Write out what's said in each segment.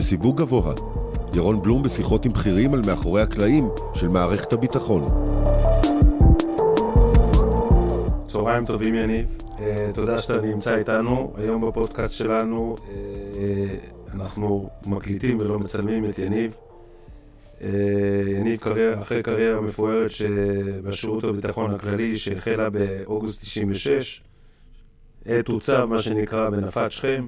בסיווג גבוה. ירון בלום בשיחות עם בכירים על מאחורי הקלעים של מערכת הביטחון. צהריים טובים יניב, אה, תודה שאתה נמצא איתנו. היום בפודקאסט שלנו אה, אנחנו מקליטים ולא מצלמים את יניב. אה, יניב קריירה, אחרי קריירה מפוארת בשירות הביטחון הכללי שהחלה באוגוסט 96, עת הוצב מה שנקרא בנפת שכם,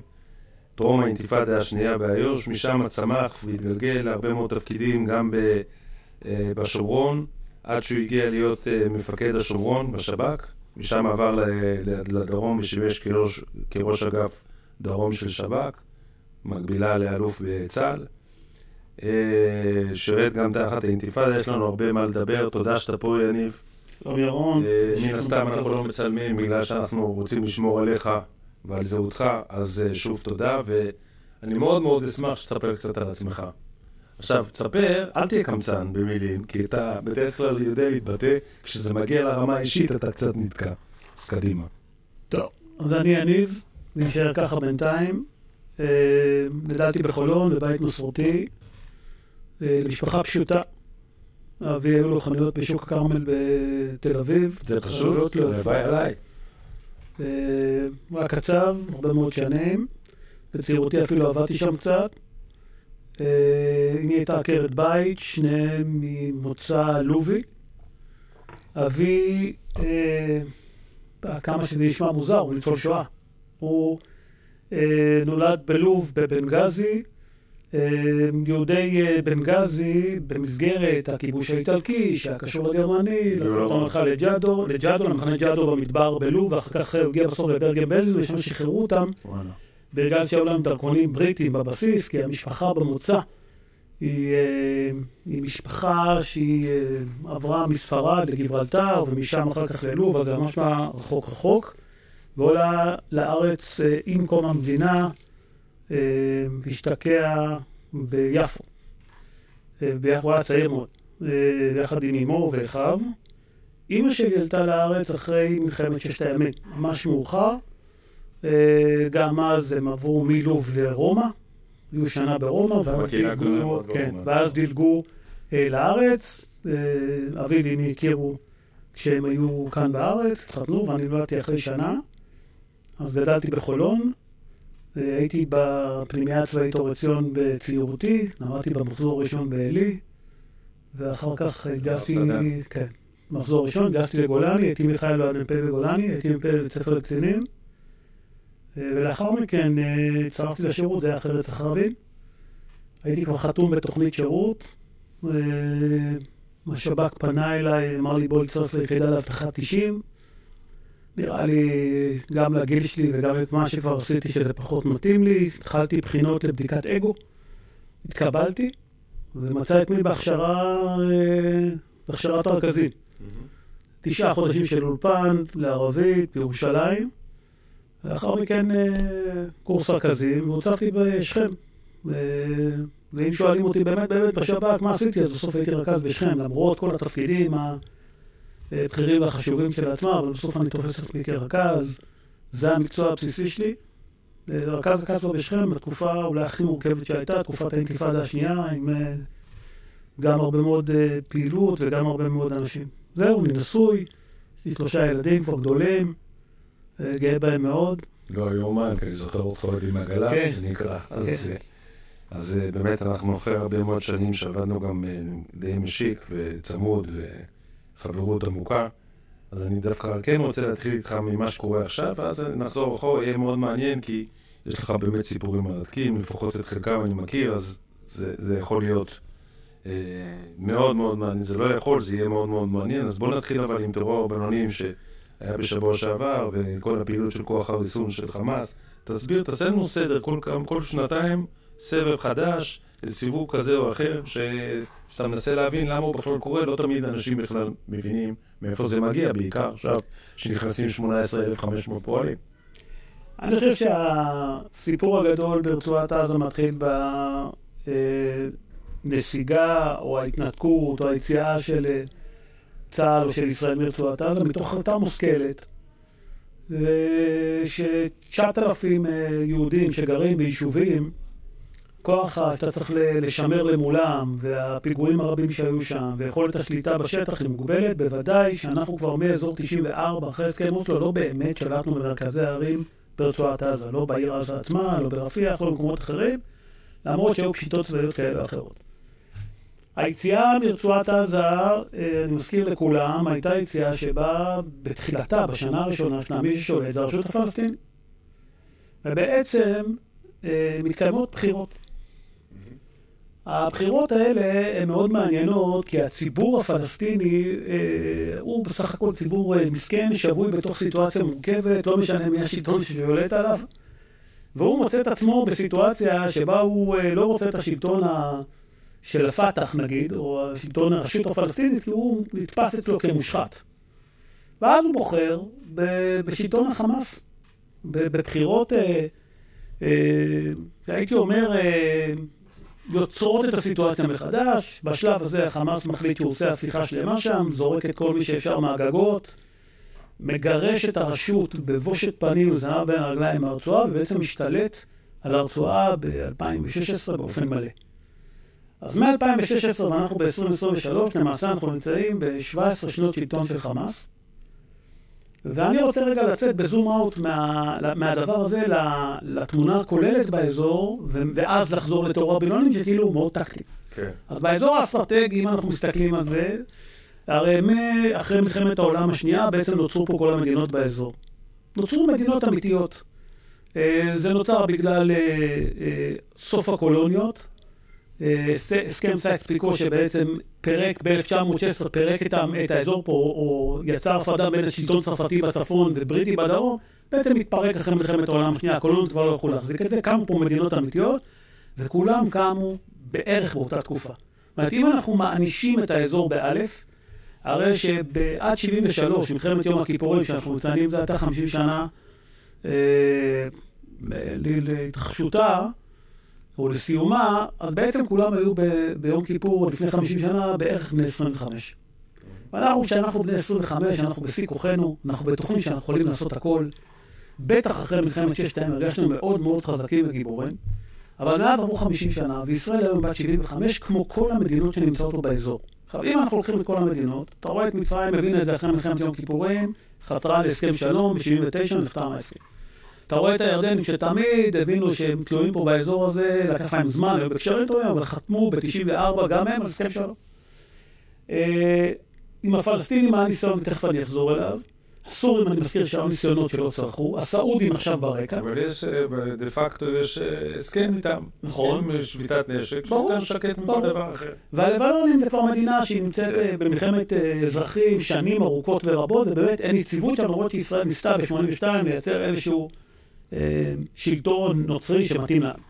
טרום האינתיפאדה השנייה באיו"ש, משם צמח והתגלגל להרבה מאוד תפקידים גם בשומרון, עד שהוא הגיע להיות מפקד השומרון בשב"כ. משם עבר לדרום ושימש כראש, כראש אגף דרום של שב"כ, מקבילה לאלוף בצה"ל. אה, שירת גם תחת האינתיפאדה, יש לנו הרבה מה לדבר, תודה שאתה פה יניב. טוב ירון. אה, מן הסתם אנחנו לא מצלמים בגלל שאנחנו רוצים לשמור עליך ועל זהותך, אז אה, שוב תודה, ואני מאוד מאוד אשמח שתספר קצת על עצמך. עכשיו, תספר, אל תהיה קמצן במילים, כי אתה בדרך כלל יודע להתבטא, כשזה מגיע לרמה האישית אתה קצת נתקע. אז קדימה. טוב, אז אני יניב, נשאר ככה בינתיים. אה, גדלתי בחולון, בבית מסורתי, אה, למשפחה פשוטה. אבי היו לו חנויות בשוק הכרמל בתל אביב. זה פשוט, הלוואי עליי. היה קצב, הרבה מאוד שנים. בצעירותי אפילו עבדתי שם קצת. אה, אמי הייתה עקרת בית, שניהם ממוצא לובי. אבי, אה, כמה שזה נשמע מוזר, הוא ניצול שואה. הוא אה, נולד בלוב בבנגזי. יהודי בנגזי, במסגרת הכיבוש האיטלקי, שהיה קשור לגרמני, לקחו אותם לג'אדו, לג'אדו, למחנה ג'אדו במדבר בלוב, ואחר כך הוא הגיע בסוף לברגן בלזן, ושם שחררו אותם. בגלל שהיו להם דרכונים בריטים בבסיס, כי המשפחה במוצא היא, אה, היא משפחה שהיא אה, עברה מספרד לגיברלטר, ומשם אחר כך ללוב, אז זה ממש רחוק רחוק, ועולה לארץ אה, עם קום המדינה, והשתקע ביפו. הוא היה צעיר מאוד, יחד עם אמו ואחיו. אימא שלי עלתה לארץ אחרי מלחמת ששת הימים, ממש מאוחר. אה, גם אז הם עברו מלוב לרומא, היו שנה ברומא, ואז דילגו, כן, ואז דילגו אה, לארץ. אה, אבי ואמי הכירו כשהם היו כאן בארץ, התחתנו, ואני נולדתי אחרי שנה. אז גדלתי בחולון, הייתי בפנימייה הצבאית אור עציון בצעירותי, למדתי במחזור הראשון בעלי, ואחר כך הגעתי, כן, מחזור ראשון, התגייסתי לגולני, הייתי מיכאל ועד מ"פ בגולני, הייתי מ"פ בבית ספר לקצינים. אה, ולאחר מכן אה, הצטרפתי לשירות, זה היה אחרי רצח רבין. הייתי כבר חתום בתוכנית שירות. אה, השב"כ פנה אליי, אמר לי בוא נצטרף ליחידה לאבטחת 90. נראה לי גם לגיל שלי וגם את מה שכבר עשיתי שזה פחות מתאים לי. התחלתי בחינות לבדיקת אגו, התקבלתי, ומצא את מי בהכשרה, בהכשרת הרכזים. תשעה חודשים של אולפן לערבית בירושלים. לאחר מכן אה, קורס רכזים, והוצבתי בשכם. ואם שואלים אותי באמת באמת בשב"כ מה עשיתי, אז בסוף הייתי רכז בשכם, למרות כל התפקידים הבכירים והחשובים של עצמם, אבל בסוף אני תופס את עצמי כרכז, זה המקצוע הבסיסי שלי. אה, רכז לו בשכם בתקופה אולי הכי מורכבת שהייתה, תקופת האינתיפאדה השנייה, עם אה, גם הרבה מאוד פעילות וגם הרבה מאוד אנשים. זהו, אני נשוי, יש לי שלושה ילדים כבר גדולים. גאה בהם מאוד. לא יאומן, כי אני זוכר אותך עוד עם עגלה, כן. שנקרא. אז, כן. אז אה, באמת אנחנו אחרי הרבה מאוד שנים שעבדנו גם אה, די משיק וצמוד וחברות עמוקה. אז אני דווקא כן רוצה להתחיל איתך ממה שקורה עכשיו, ואז נחזור אחורה, יהיה מאוד מעניין, כי יש לך באמת סיפורים מרתקים, לפחות את חלקם אני מכיר, אז זה, זה יכול להיות אה, מאוד מאוד מעניין. זה לא יכול, זה יהיה מאוד מאוד מעניין. אז בואו נתחיל אבל עם טרור הבינונים, ש... היה בשבוע שעבר, וכל הפעילות של כוח הריסון של חמאס. תסביר, תעשה לנו סדר, כל, כל שנתיים סבב חדש, איזה סיבוב כזה או אחר, ש... שאתה מנסה להבין למה הוא בכלל קורה, לא תמיד אנשים בכלל מבינים מאיפה זה מגיע, בעיקר עכשיו שנכנסים 18,500 פועלים. אני חושב שהסיפור הגדול ברצועת עזה מתחיל בנסיגה או ההתנתקות או היציאה של צה"ל או של ישראל מרצועת עזה, מתוך החלטה מושכלת, ש-9,000 אה, יהודים שגרים ביישובים כוח שאתה צריך לשמר למולם, והפיגועים הרבים שהיו שם, ויכולת השליטה בשטח היא מוגבלת, בוודאי שאנחנו כבר מאזור 94, אחרי הסכם אוסלו, לא באמת שלטנו במרכזי הערים ברצועת עזה, לא בעיר עזה עצמה, לא ברפיח, לא במקומות אחרים, למרות שהיו פשיטות צבאיות כאלה ואחרות. היציאה מרצועת עזה, אה, אני מזכיר לכולם, הייתה יציאה שבה בתחילתה, בשנה הראשונה שלה, מי ששולט זה הרשות הפלסטינית. ובעצם אה, מתקיימות בחירות. הבחירות האלה הן מאוד מעניינות, כי הציבור הפלסטיני אה, הוא בסך הכל ציבור אה, מסכן, שבוי בתוך סיטואציה מורכבת, לא משנה מי השלטון ששולט עליו, והוא מוצא את עצמו בסיטואציה שבה הוא אה, לא רוצה את השלטון ה... של הפת"ח נגיד, או השלטון הרשות הפלסטינית, כי הוא נתפס אצלו כמושחת. ואז הוא בוחר בשלטון החמאס, בבחירות, אה, אה, הייתי אומר, אה, יוצרות את הסיטואציה מחדש. בשלב הזה החמאס מחליט שהוא עושה הפיכה שלמה שם, זורק את כל מי שאפשר מהגגות, מגרש את הרשות בבושת פנים וזנב בין הרגליים מהרצועה, ובעצם משתלט על הרצועה ב-2016 באופן מלא. אז מ-2016 ואנחנו ב-2023, למעשה אנחנו נמצאים ב-17 שנות שלטון של חמאס. ואני רוצה רגע לצאת בזום אאוט מה, מהדבר הזה לתמונה הכוללת באזור, ואז לחזור לטרור הבילונים, שכאילו הוא מאוד טקטי. כן. אז באזור האסטרטגי, אם אנחנו מסתכלים על זה, הרי אחרי מלחמת העולם השנייה בעצם נוצרו פה כל המדינות באזור. נוצרו מדינות אמיתיות. אה, זה נוצר בגלל אה, אה, סוף הקולוניות, הסכם סייקס פיקו שבעצם פירק ב-1916, פירק את, את האזור פה, או יצר הפרדה בין השלטון הצרפתי בצפון ובריטי בדרום, בעצם התפרק אחרי מלחמת העולם השנייה, הקולונות כבר לא יכלו להחזיק את זה, קמו פה מדינות אמיתיות, וכולם קמו בערך באותה תקופה. זאת אומרת, אם אנחנו מענישים את האזור באלף, הרי שעד 73, מלחמת יום הכיפורים, שאנחנו מציינים, זה הייתה 50 שנה אה, להתרחשותה, או לסיומה, אז בעצם כולם היו ב- ביום כיפור לפני 50 שנה בערך בני 25. ואנחנו, כשאנחנו בני 25, אנחנו בשיא כוחנו, אנחנו בטוחים שאנחנו יכולים לעשות הכל. בטח אחרי מלחמת ששת הימים הרגשנו מאוד מאוד חזקים וגיבורים. אבל מאז עברו 50 שנה, וישראל היום בת 75, כמו כל המדינות שנמצאות פה באזור. עכשיו, אם אנחנו לוקחים את כל המדינות, אתה רואה את מצרים, מבין את זה אחרי מלחמת יום כיפורים, חתרה להסכם שלום, ב-79 נחתם ההסכם. אתה רואה את הירדנים שתמיד הבינו שהם תלויים פה באזור הזה, לקח להם זמן, היו בקשרים טובים, אבל חתמו ב-94 גם הם על הסכם שלום. אה, עם הפלסטינים היה ניסיון, ותכף אני אחזור אליו. הסורים, אני מזכיר שהיו ניסיונות שלא צלחו, הסעודים עכשיו ברקע. אבל יש, אה, דה פקטו יש אה, הסכם איתם. נכון. עם שביתת נשק, שיותר שקט מכל דבר אחר. והלבנונים זה כבר מדינה שהיא נמצאת במלחמת אזרחים שנים ארוכות ורבות, ובאמת אין יציבות שם, למרות שישראל ניסתה ב-82 לייצר איזשהו שלטון נוצרי שמתאים לנו.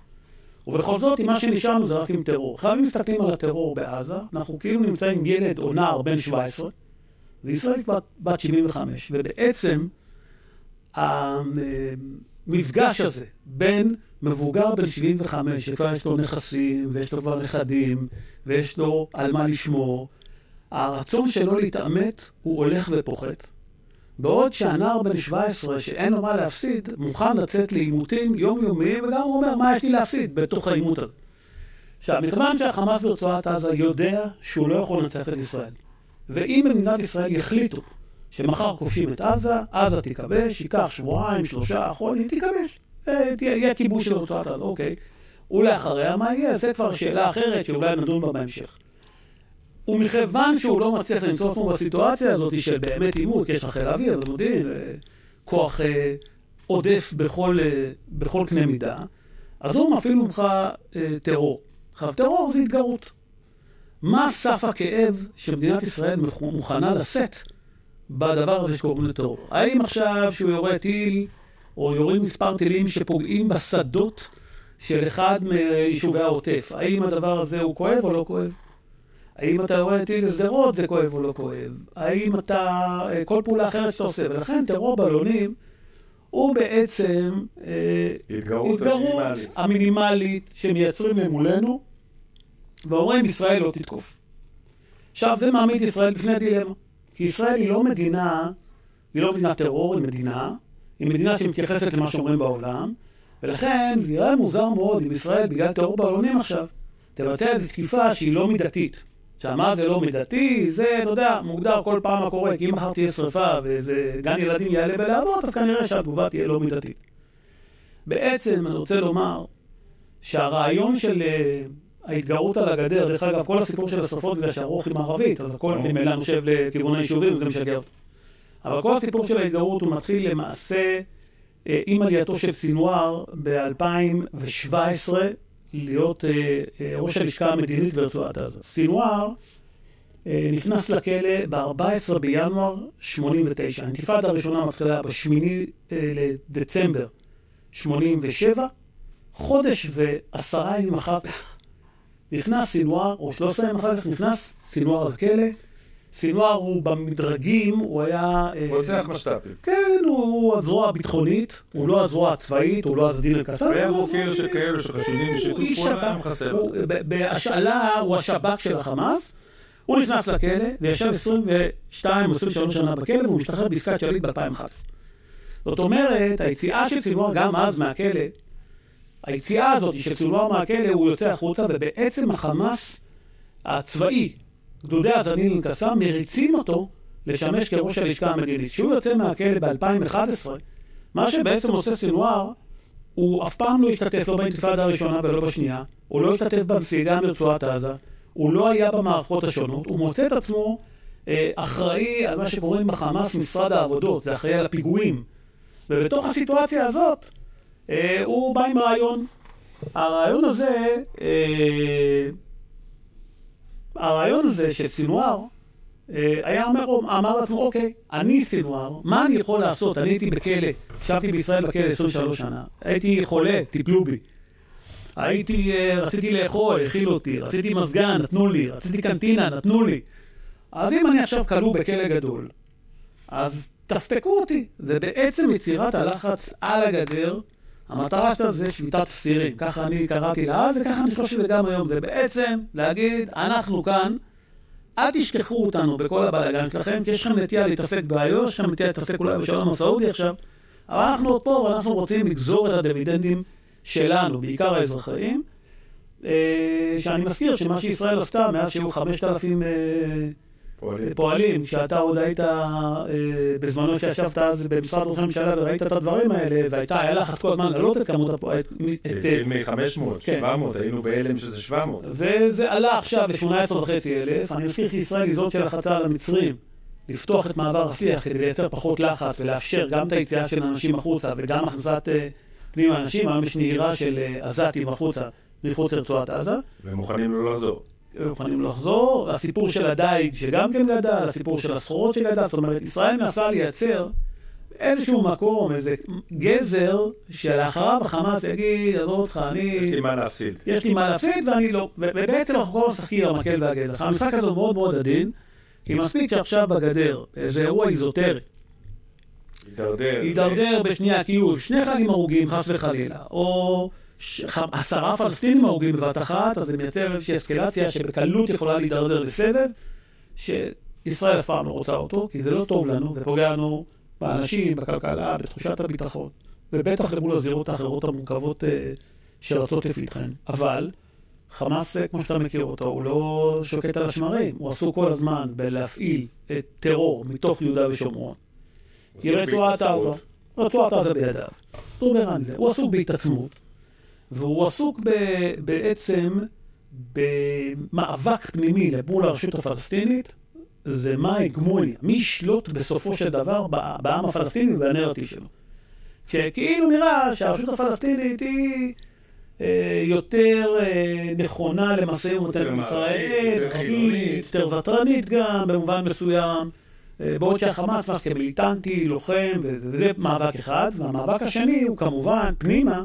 ובכל זאת, מה שנשארנו זה רק עם טרור. עכשיו, אם מסתכלים על הטרור בעזה, אנחנו כאילו נמצאים עם ילד או נער בן 17, וישראל בת, בת 75, ובעצם המפגש הזה בין מבוגר בן 75, שכבר יש לו נכסים, ויש לו כבר נכדים, ויש לו על מה לשמור, הרצון שלו להתעמת הוא הולך ופוחת. בעוד שהנער בן 17, שאין לו מה להפסיד, מוכן לצאת לעימותים יומיומיים, וגם הוא אומר, מה יש לי להפסיד בתוך העימות הזה. עכשיו, מכיוון שהחמאס ברצועת עזה יודע שהוא לא יכול לנצח את ישראל, ואם במדינת ישראל יחליטו שמחר כובשים את עזה, עזה תיכבש, ייקח שבועיים, שלושה, אחרונים, תיכבש. אה, יהיה כיבוש של רצועת עזה, אוקיי. ולאחריה מה יהיה? זה כבר שאלה אחרת שאולי נדון בה בהמשך. ומכיוון שהוא לא מצליח למצוא עצמו בסיטואציה הזאת של באמת עימות, יש לך חיל אוויר ומודיעין, כוח אה, עודף בכל, אה, בכל קנה מידה, אז הוא מפעיל ממך אה, טרור. עכשיו, טרור זה התגרות. מה סף הכאב שמדינת ישראל מוכנה לשאת בדבר הזה שקוראים לטרור? האם עכשיו שהוא יורה טיל, או יורים מספר טילים שפוגעים בשדות של אחד מיישובי העוטף, האם הדבר הזה הוא כואב או לא כואב? האם אתה רואה טיל לשדרות, זה כואב או לא כואב? האם אתה, אה, כל פעולה אחרת שאתה עושה, ולכן טרור בלונים הוא בעצם אה, התגרות, המינימלית. המינימלית שמייצרים למולנו, ואומרים ישראל לא תתקוף. עכשיו, זה מעמיד ישראל בפני דילמה. כי ישראל היא לא מדינה, היא לא מדינת טרור, היא מדינה, היא מדינה שמתייחסת למה שאומרים בעולם, ולכן זה יראה מוזר מאוד אם ישראל, בגלל טרור בלונים עכשיו, תבצע איזו תקיפה שהיא לא מידתית. שמה זה לא מידתי, זה, אתה יודע, מוגדר כל פעם מה קורה, כי אם מחר תהיה שרפה ואיזה גן ילדים יעלה בלהבות, אז כנראה שהתגובה תהיה לא מידתית. בעצם, אני רוצה לומר, שהרעיון של uh, ההתגרות על הגדר, דרך אגב, כל הסיפור של השרפות בגלל שהרוח היא מערבית, אז הכל ממילא נושב לכיוון היישובים וזה משגע אותו. אבל כל הסיפור של ההתגרות הוא מתחיל למעשה uh, עם עלייתו של סינואר ב-2017 להיות uh, uh, ראש הלשכה המדינית ברצועת עזה. סינואר uh, נכנס לכלא ב-14 בינואר 89. האינתיפאדה הראשונה מתחילה ב-8 uh, לדצמבר 87. חודש ועשרה ימים אחר כך נכנס סינואר, או 13 ימים אחר כך נכנס סינואר לכלא. סינואר הוא במדרגים, הוא היה... הוא רוצח משת"פים. כן, הוא הזרוע הביטחונית, הוא לא הזרוע הצבאית, הוא לא הדין אל-קסאם. היה חוקר שכאלו שחשודים בשיתוף פעולה, היה מחסל. בהשאלה הוא השב"כ של החמאס. הוא נכנס לכלא וישב 22 או 23 שנה בכלא והוא משתחרר בעסקת שליט ב-2011. זאת אומרת, היציאה של סינואר גם אז מהכלא היציאה הזאת של סולואר מהכלא, הוא יוצא החוצה, ובעצם החמאס הצבאי, גדודי הזנין אל-קסאם, מריצים אותו לשמש כראש הלשכה המדינית. כשהוא יוצא מהכלא ב-2011, מה שבעצם עושה סינואר, הוא אף פעם לא השתתף לא באינתיפאדה הראשונה ולא בשנייה, הוא לא השתתף בנסיגה מרצועת עזה, הוא לא היה במערכות השונות, הוא מוצא את עצמו אה, אחראי על מה שקוראים בחמאס משרד העבודות, זה אחראי על הפיגועים. ובתוך הסיטואציה הזאת, אה, הוא בא עם רעיון. הרעיון הזה, אה, הרעיון הזה של סינואר, אה, היה אומר, אמר לעצמו, אוקיי, אני סינואר, מה אני יכול לעשות? אני הייתי בכלא, ישבתי בישראל בכלא 23 שנה, הייתי חולה, טיפלו בי. הייתי, רציתי לאכול, הכילו אותי, רציתי מזגן, נתנו לי, רציתי קנטינה, נתנו לי. אז אם אני עכשיו כלוא בכלא גדול, אז תספקו אותי. זה בעצם יצירת הלחץ על הגדר המטרה שלה זה שביתת אסירים, ככה אני קראתי לה אז, וככה אני חושב שזה גם היום. זה בעצם להגיד, אנחנו כאן, אל תשכחו אותנו בכל הבלאגן שלכם, כי יש לכם נטייה להתעסק באיו"ש, יש לכם נטייה להתעסק אולי בשלום הסעודי עכשיו, אבל אנחנו עוד פה, ואנחנו רוצים לגזור את הדיבידנדים שלנו, בעיקר האזרחיים. אה, שאני מזכיר שמה שישראל עשתה מאז שהיו 5,000 פועלים. פועלים, כשאתה עוד היית, אה, בזמנו שישבת אז במשרד ראש הממשלה וראית את הדברים האלה, והייתה, היה לחץ כל הזמן להעלות את כמות הפועלים. התחיל מ-500, 700, היינו בהלם שזה 700. וזה עלה עכשיו ל-18 וחצי אלף. אני מזכיר שישראל היא זאת שלחצה על המצרים. לפתוח את מעבר רפיח כדי לייצר פחות לחץ ולאפשר גם את היציאה של אנשים החוצה וגם הכנסת אה, פנים האנשים. היום יש נהירה של אה, עזתים החוצה מחוץ לרצועת עזה. והם מוכנים לא לחזור. מוכנים לחזור, הסיפור של הדייג שגם כן גדל, הסיפור של הסחורות שגדל, זאת אומרת, ישראל מנסה לייצר איזשהו מקום, איזה גזר, שלאחריו החמאס יגיד, עזוב אותך, אני... יש לי מה להפסיד. יש לי מה להפסיד ואני לא... ובעצם אנחנו כל משחקים המקל והגדר. המשחק הזה מאוד מאוד עדין, כי מספיק שעכשיו בגדר, איזה אירוע איזוטרי. הידרדר. הידרדר בשנייה, כי יהיו שני חיילים הרוגים, חס וחלילה, או... עשרה פלסטינים הרוגים בבת אחת, אז זה מייצר איזושהי אסקלציה שבקלות יכולה להידרדר לסבב, שישראל אף פעם לא רוצה אותו, כי זה לא טוב לנו, זה פוגע לנו באנשים, בכלכלה, בתחושת הביטחון, ובטח למול הזירות האחרות המורכבות אה, שרצות לפתחן. אבל חמאס, אה, כמו שאתה מכיר אותו, הוא לא שוקט על השמרים, הוא עסוק כל הזמן בלהפעיל את טרור מתוך יהודה ושומרון. היא רצועת עזה, רצועת עזה בידיו. הוא עסוק בהתעצמות. והוא עסוק ב, בעצם במאבק פנימי מול הרשות הפלסטינית, זה מה ההגמוניה, מי ישלוט בסופו של דבר בעם הפלסטיני ובנרטיב שלו. שכאילו נראה שהרשות הפלסטינית היא אה, יותר אה, נכונה למשא ומתן עם ישראל, יותר ותרנית גם במובן מסוים, אה, בעוד שהחמאס נתפס כמיליטנטי, לוחם, וזה מאבק אחד, והמאבק השני הוא כמובן פנימה.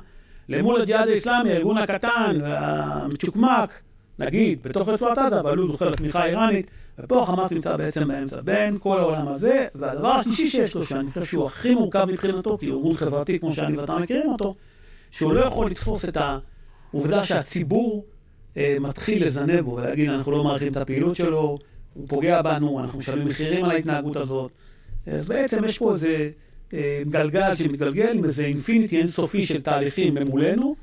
למול הג'יהאד האסלאמי, הארגון הקטן, המצ'וקמק, נגיד, בתוך רצועת עזה, אבל הוא זוכה לתמיכה האיראנית, ופה החמאס נמצא בעצם באמצע, בין כל העולם הזה, והדבר השלישי שיש לו, שאני חושב שהוא הכי מורכב מבחינתו, כי הוא ארגון חברתי כמו שאני ואתה מכירים אותו, שהוא לא יכול לתפוס את העובדה שהציבור אה, מתחיל לזנב בו ולהגיד, אנחנו לא מעריכים את הפעילות שלו, הוא פוגע בנו, אנחנו משלמים מחירים על ההתנהגות הזאת. אז בעצם יש פה איזה גלגל שמתגלגל עם איזה אינפיניטי אינסופי של תהליכים ממולנו,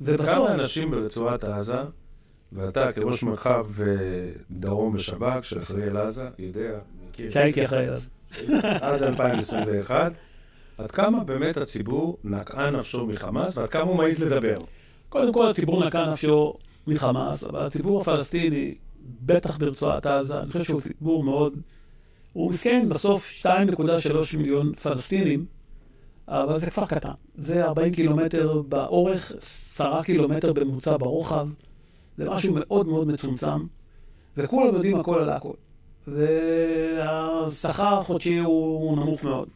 ובסוף... כמה אנשים ברצועת עזה, ואתה כראש מרחב אה, דרום בשב"כ, שאחראי על עזה, יודע, מכיר, שהייתי אחראי עליו. עד 2021, עד כמה באמת הציבור נקעה נפשו מחמאס, ועד כמה הוא מעז לדבר. קודם כל הציבור נקע נפשו מחמאס, אבל הציבור הפלסטיני, בטח ברצועת עזה, אני חושב שהוא ציבור מאוד... הוא מסכן בסוף 2.3 מיליון פלסטינים, אבל זה כפר קטן. זה 40 קילומטר באורך, 10 קילומטר בממוצע ברוחב. זה משהו מאוד מאוד מצומצם, וכולם יודעים הכל על הכל. והשכר החודשי הוא נמוך מאוד.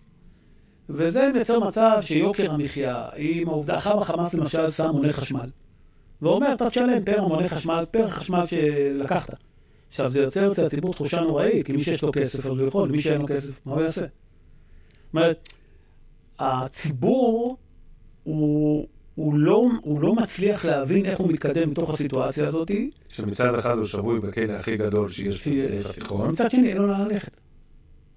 וזה מייצר מצב שיוקר המחיה, עם העובדה, אחר החמאס למשל שם מונה חשמל, ואומר, אתה תשלם פר מונה חשמל, פר חשמל שלקחת. עכשיו, זה יוצר אצל הציבור תחושה נוראית, כי מי שיש לו כסף, אז הוא יכול, מי שאין לו כסף, מה הוא יעשה? זאת אומרת, הציבור הוא, הוא, לא, הוא לא מצליח להבין איך הוא מתקדם בתוך הסיטואציה הזאת. שמצד אחד הוא שבוי בכלא הכי גדול שיש. בתיכון, מצד שני, אין לו לאן ללכת.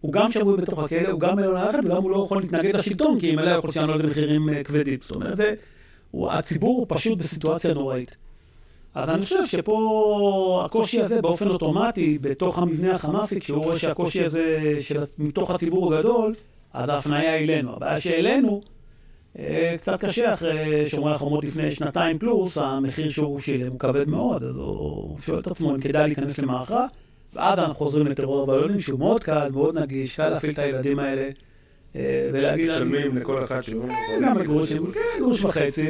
הוא גם שבוי בתוך הכלא, הוא גם אין לו לאן ללכת, וגם הוא לא יכול להתנגד לשלטון, כי אם אלה יכול לשנות למחירים אה, כבדים. זאת אומרת, זה, הוא, הציבור הוא פשוט בסיטואציה נוראית. אז אני חושב שפה הקושי הזה באופן אוטומטי, בתוך המבנה החמאסי, כשהוא רואה שהקושי הזה של, מתוך הציבור הגדול, אז ההפניה אלינו. הבעיה שאלינו, אה, קצת קשה אחרי שומרי החומות לפני שנתיים פלוס, המחיר שהוא שילם הוא כבד מאוד, אז הוא שואל את עצמו אם כדאי להיכנס למערכה, ואז אנחנו חוזרים לטרור הבלונים, שהוא מאוד קל, מאוד נגיש, קל להפעיל את הילדים האלה, אה, ולהגיד... משלמים לכל אחד שהוא... כן, גם בגרושים, כן, גרוש וחצי,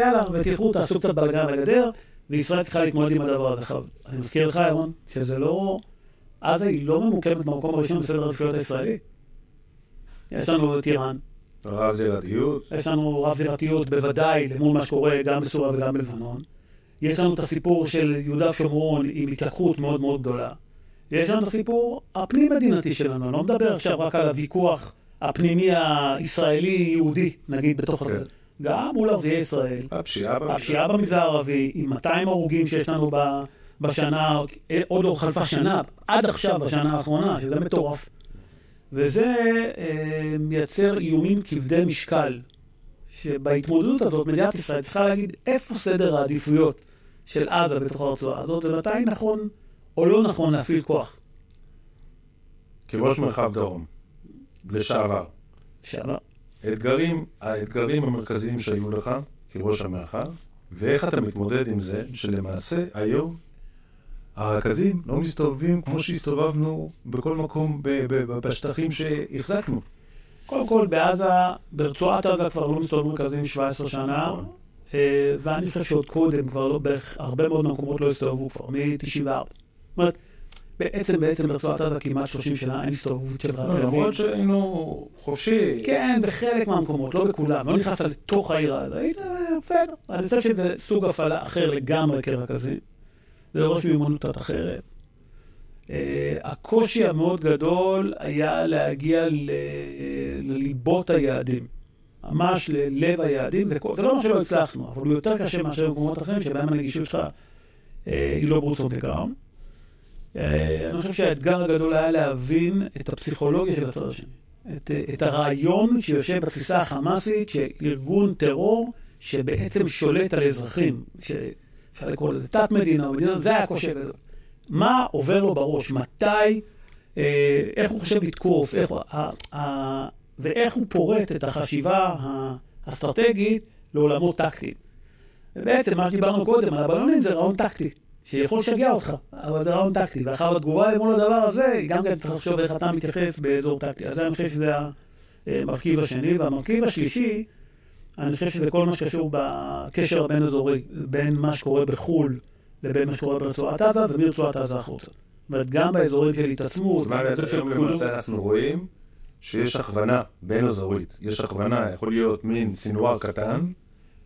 יאללה, ותלכו, תעשו קצת בלגן על הגדר, וישראל צריכה להתמודד עם הדבר הזה. עכשיו, אני מזכיר לך, ירון, שזה לא... עזה היא לא ממוקמת במקום הראשון בסדר העדיפויות הישראלי. יש לנו את איראן, רב זירתיות. יש לנו רב זירתיות בוודאי למול מה שקורה גם בסוריה וגם בלבנון. יש לנו את הסיפור של יהודה ושומרון עם התלקחות מאוד מאוד גדולה. יש לנו את הסיפור הפנים-מדינתי שלנו, אני לא מדבר עכשיו רק על הוויכוח הפנימי הישראלי-יהודי, נגיד, בתוך כן. גם מול ערביי ישראל. הפשיעה במגזר. הפשיעה במגזר הערבי, עם 200 הרוגים שיש לנו ב- בשנה, עוד לא חלפה שנה, עד עכשיו, בשנה האחרונה, שזה מטורף. וזה אה, מייצר איומים כבדי משקל, שבהתמודדות הזאת מדינת ישראל צריכה להגיד איפה סדר העדיפויות של עזה בתוך הרצועה הזאת, ומתי נכון או לא נכון להפעיל כוח. כראש מרחב דרום, לשעבר. שעבר. האתגרים, האתגרים המרכזיים שהיו לך כראש המרחב, ואיך אתה מתמודד עם זה שלמעשה היום הרכזים לא מסתובבים כמו שהסתובבנו בכל מקום בשטחים שהחזקנו. קודם כל, בעזה, ברצועת עזה כבר לא מסתובבים מרכזים 17 שנה. אה, ואני חושב שעוד קודם, כבר לא, הרבה מאוד מהמקומות לא הסתובבו כבר, מ-94. זאת אומרת, בעצם, בעצם ברצועת עזה כמעט 30 שנה אין הסתובבות של לא, רכזים. למרות שהיינו חופשי. כן, בחלק מהמקומות, לא בכולם. לא נכנסת לתוך העיר הזאת, היית אה, בסדר. אני חושב שזה סוג הפעלה אחר לגמרי כרכזים. זה דורש מיומנות קצת אחרת. Uh, הקושי המאוד גדול היה להגיע אה, לליבות היעדים. ממש ללב היעדים. זה, לא אומר שלא הצלחנו, אבל הוא יותר קשה מאשר במקומות אחרים שבהם הנגישות שלך uh, היא לא ברוץ אונדגראונד. Uh, אני חושב שהאתגר הגדול היה להבין את הפסיכולוגיה של הצד השני. את, אה, את הרעיון שיושב בתפיסה החמאסית של ארגון טרור שבעצם שולט על אזרחים, שאפשר לקרוא לזה תת מדינה, זה היה הקושי הגדול. מה עובר לו בראש? מתי, אה, איך הוא חושב לתקוף, איך, ה, ה, ואיך הוא פורט את החשיבה האסטרטגית לעולמות טקטיים. ובעצם מה שדיברנו קודם על הבלונים זה רעיון טקטי, שיכול לשגע אותך, אבל זה רעיון טקטי. ואחר בתגובה למול הדבר הזה, גם כן צריך לחשוב איך אתה מתייחס באזור טקטי. אז אני חושב שזה המרכיב השני. והמרכיב השלישי, אני חושב שזה כל מה שקשור בקשר הבין-אזורי, בין מה שקורה בחו"ל לבין מה שקורה ברצועת עזה ומרצועת עזה החוצה. זאת אומרת, גם באזורים של התעצמות, מה באזור של למעשה אנחנו רואים שיש הכוונה בין אזורית. יש הכוונה, יכול להיות מין סינואר קטן,